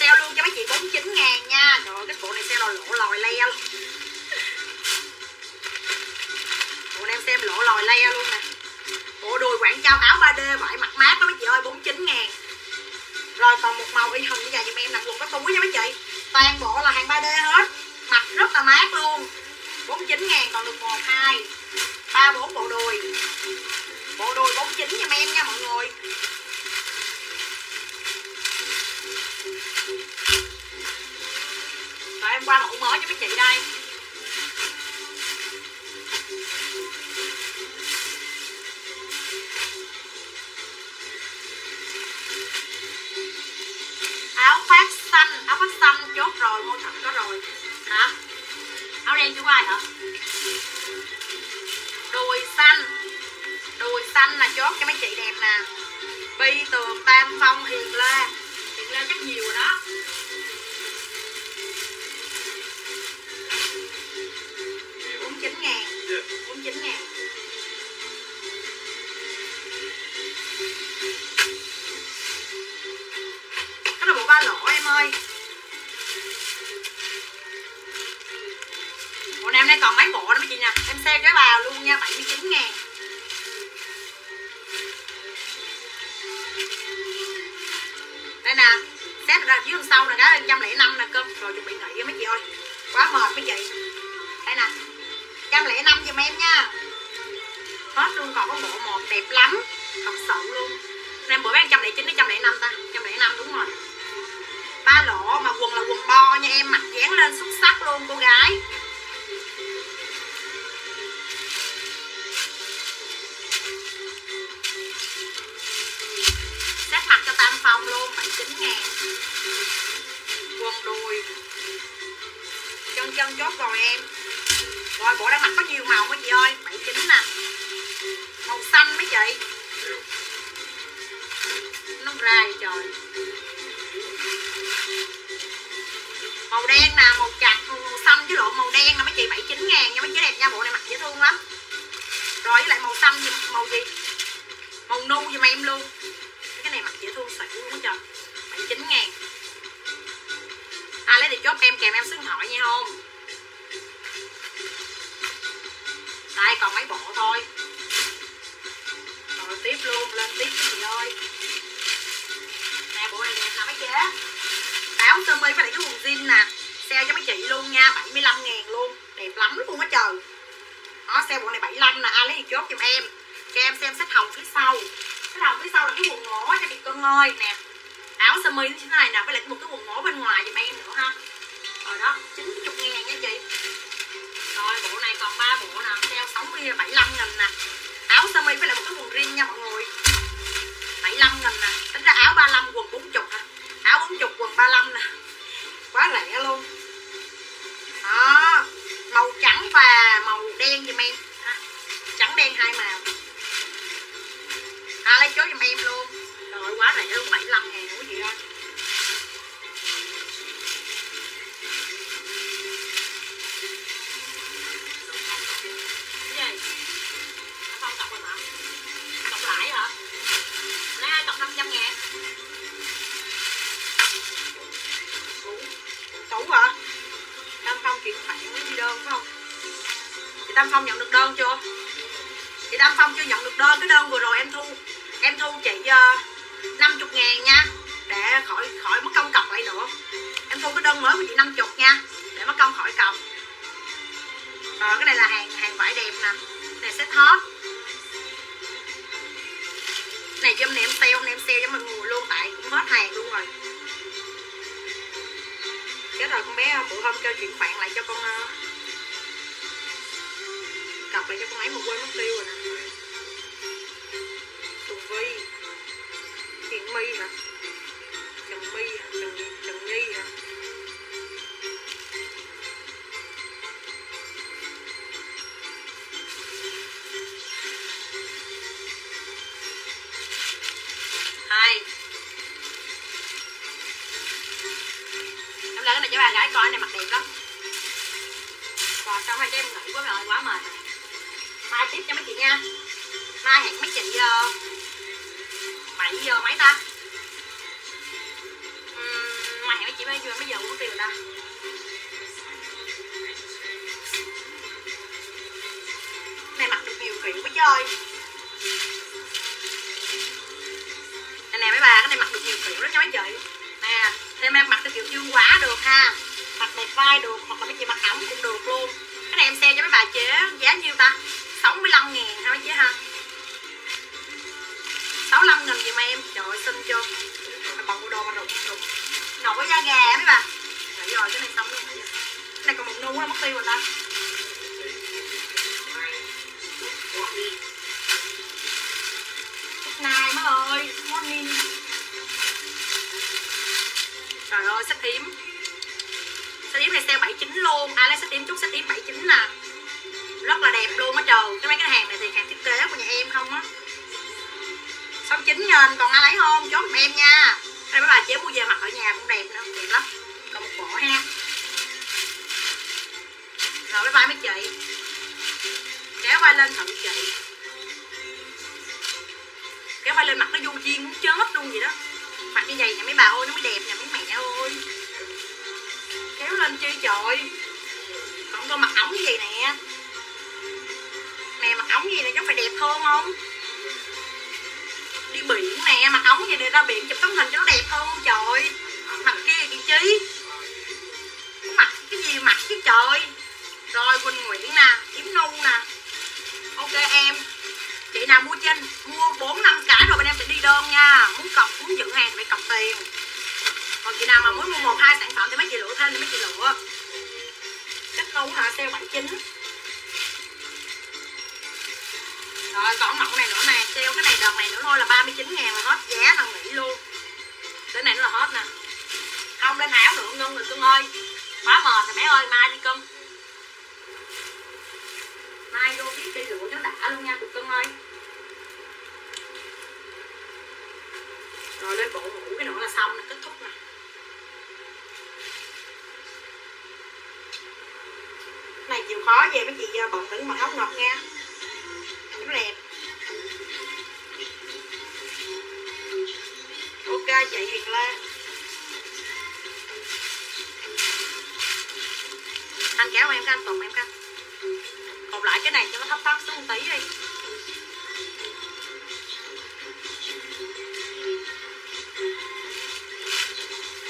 Sale luôn cho mấy chị 49 ngàn nha. Trời ơi cái bộ này sale là lỗ lòi le luôn bộ này em xem lộ lòi le luôn nè. Bộ đùi Quảng Châu áo 3D vải mặt mát đó mấy chị ơi 49 ngàn. Rồi còn một màu y hình như vậy giùm em là quần có túi nha mấy chị. Toàn bộ là hàng 3D hết. Mặt rất là mát luôn. 49 ngàn còn được 1, 2 3, 4 bộ đùi. Bộ đùi 49 giùm em nha mọi người. Em qua mẫu mới cho mấy chị đây. Áo phát xanh, áo phát xanh chốt rồi, mua thật có rồi. Hả? Áo đen chú ai hả? Đùi xanh. Đùi xanh là chốt cho mấy chị đẹp nè. Bi tường, tam phong, hiền la. Hiền la chắc nhiều rồi đó. 49 ngàn Đó là bộ ba lỗ em ơi? Bộ này hôm còn mấy bộ nữa mấy chị nè Em xe cái bà luôn nha 79 ngàn. Đây nè Xét ra dưới sau nè, cái 105 nè cơm Rồi chuẩn bị nghỉ mấy chị ơi. Quá mệt mấy chị. Đây nè. 105 giùm em nha. Hết luôn, còn có bộ một đẹp lắm. Thật sự luôn. Em bữa bán 109 đến 105 ta. 105 đúng rồi. Ba lỗ mà quần là quần bo nha em. Mặc dán lên xuất sắc luôn, cô gái. Xét mặt cho tam phong luôn 79 ngàn. Quần đùi. Chân chân chốt rồi em rồi, bộ đang mặc có nhiều màu mấy chị ơi. Bảy chín nè. Màu xanh mấy chị nó ra vậy trời. Màu đen nè, màu chặt, màu xanh chứ độ màu đen nè mấy chị. 79 ngàn nha mấy chị đẹp nha. Bộ này mặc dễ thương lắm. Rồi, với lại màu xanh màu gì? Màu nu giùm em luôn. Cái này mặc dễ thương xịn luôn á trời. 79 ngàn. Ai lấy thì chốt em kèm em số điện thoại nha, không? Đây còn mấy bộ thôi. Rồi tiếp luôn, lên tiếp cái chị ơi. Nè, bộ này đẹp nè, mấy chị áo sơ mi với lại cái quần jean nè. Sale cho mấy chị luôn nha 75 ngàn luôn. Đẹp lắm luôn á trời. Đó sale bộ này 75 nè, ai lấy thì chốt giùm em. Cho em xem sách hồng phía sau. Sách hồng phía sau là cái quần ngổ nha, chị cưng ơi. Nè, áo sơ mi như thế này nè, với lại một cái quần ngổ bên ngoài giùm em nữa ha. Rồi đó 90 ngàn nha chị rồi bộ này còn ba bộ nè sale 60 75 nghìn nè. Áo sơ mi với lại một cái quần riêng nha mọi người. 75 nghìn nè, tính ra áo 35 quần 40 nè áo 40 quần 35 nè. Quá rẻ luôn. Đó, màu trắng và màu đen giùm em. Ha. trắng đen hai màu. À lấy chốt giùm em luôn. Rồi quá rẻ luôn 75 ngàn của vị ơi. Đơn không? Chị Tam Phong nhận được đơn chưa? Chị Tam Phong chưa nhận được đơn cái đơn vừa rồi em thu. Em thu chị ờ, uh, 50 ngàn nha để khỏi khỏi mất công cọc lại nữa. Em thu cái đơn mới của chị 50 nha để mất công khỏi cọc. Rồi cái này là hàng hàng vải đẹp nè này set hot. Này cho em sale em sale cho mọi người luôn tại cũng hết hàng luôn rồi. Chết rồi con bé bữa hôm kêu chuyển khoản lại cho con uh, lại cho con ấy mà quên mất tiêu rồi nè Tùng Vi Hiền My hả? Trần My hả? Trần, Trần Nhi hả? Hai. Em lấy cái này cho bà gái coi này mặt đẹp lắm. Rồi xong hai cho em nghỉ quá rồi quá mệt. rồi tiếp cho mấy chị nha. Mai hẹn mấy chị ờ, uh, 7 giờ mấy ta? Uhm, mai hẹn mấy chị bây giờ mấy giờ muốn tiêu ta? Này mặc được nhiều kiểu quá chơi này nè mấy bà cái này mặc được nhiều kiểu lắm nha mấy chị. Nè thêm em mặc theo kiểu dương quá được ha. Mặc đẹp vai được hoặc là mấy chị mặc ẩm cũng được luôn. Cái này em xe cho mấy bà chế giá nhiêu ta? 65 ngàn ha chứ ha. 65 nghìn mà em? Trời ơi, xin chưa? Mà bằng đồ mà rụng rụng. Nổi da gà mấy bà. Đấy rồi cái này xong rồi cái này còn một nu mất tiêu rồi ta. Good night má ơi Morning Trời ơi sách yếm Sách yếm này sale 79 luôn. Ai lấy sách yếm chút sách yếm 79 nè. à. Rất là đẹp luôn á trời. Cái mấy cái hàng này thì hàng thiết kế của nhà em không á. 69 nghìn còn ai lấy không chốt giùm em nha. Đây mấy bà chế mua về mặc ở nhà cũng đẹp nữa, đẹp lắm. Còn một bộ ha. Rồi bye vai mấy chị kéo vai lên thử chị kéo vai lên mặt nó vô duyên muốn chết luôn vậy đó. Mặc như vậy nha mấy bà ơi, nó mới đẹp nha mấy mẹ ơi. Kéo lên chơi trời. Còn tôi mặc ống như vậy nè nè mặc ống gì này chắc phải đẹp hơn không? Đi biển nè, mặc ống gì để ra biển chụp tấm hình cho nó đẹp hơn không trời? Mặc kia chị trí mặc cái gì mặc chứ trời? Rồi quỳnh nguyễn nè, yếm nu nè. Ok em, chị nào mua trên, mua bốn năm cái rồi bên em sẽ đi đơn nha. Muốn cọc, muốn dựng hàng phải cọc tiền. Còn chị nào mà muốn mua một, hai sản phẩm thì mấy chị lựa thêm, thì mấy chị lựa. Cách nu hả, sale 79 rồi còn mẫu này nữa nè sale cái này đợt này nữa thôi là 39 ngàn là hết giá thằng nghĩ luôn. Cái này nó là hết nè. Không, lên áo nữa ngưng rồi cưng ơi. Quá mệt rồi bé ơi, mai đi cưng. Mai vô biết đi lụa nó đã luôn nha cục cưng ơi. Rồi, lên bộ ngủ cái nữa là xong là kết thúc nè. Này chịu khó về mấy chị à, bận đừng mà áo ngọc nha đẹp ok chị hiền lên anh kéo em cái anh tùng em cái cột lại cái này cho nó thấp thấp xuống một tí đi.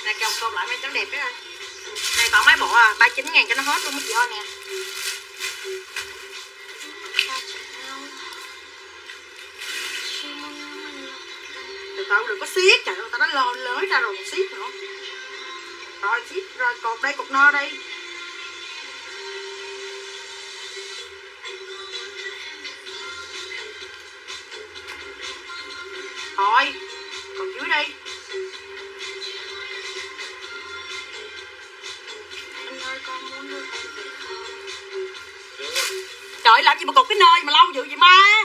Nè, chồng cột lại mấy trắng đẹp đấy anh. này còn mấy bộ à ba chín ngàn cho nó hết luôn, mấy chị ơi nè. Từ đừng có xiết trời ơi, tao đã lo lới ra rồi một xiết nữa. Rồi xiết rồi, cột đây, cột no đây rồi còn dưới đây anh ơi, con muốn đưa về. Trời làm gì mà cột cái nơi mà lâu dữ vậy ma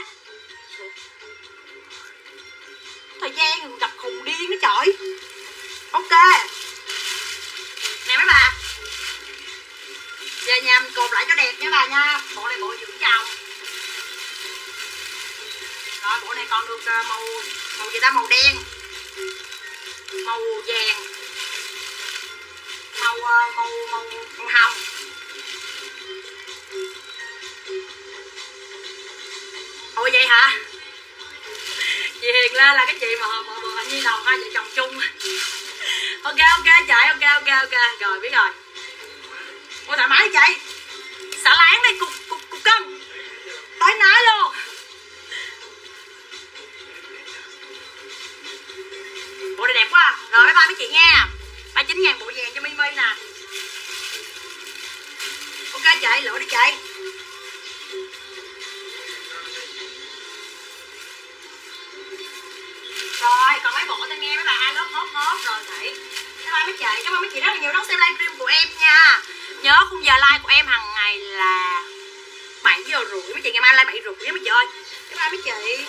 cho đẹp nha bà nha. Bộ này bộ dưỡng chồng Rồi bộ này còn được à, màu Màu gì ta? Màu đen. Màu vàng. Màu à, màu màu, màu hồng. Ôi vậy hả? Chị Hiền lên là cái chị mà mà, mà Nhi đồng hai vợ chồng chung. Ok ok chạy ok ok ok. Rồi biết rồi. Ôi thoải mái chị Xả láng đi cục, cục, cục cân. Tới nói luôn. Bộ này đẹp quá. À. Rồi bye bye mấy chị nha. 39 ngàn bộ vàng cho Mimi nè. Ok chạy lộ đi chạy. Rồi, còn mấy bộ tao nghe mấy bà ai lớp hốt hốt rồi vậy. Cảm ơn mấy chị, cảm ơn mấy chị rất là nhiều đón xem livestream của em nha. Nhớ khung giờ like của em hàng ngày là 7 giờ rưỡi. Mấy chị ngày mai like 7 rưỡi mấy chị ơi. Cảm ơn mấy chị?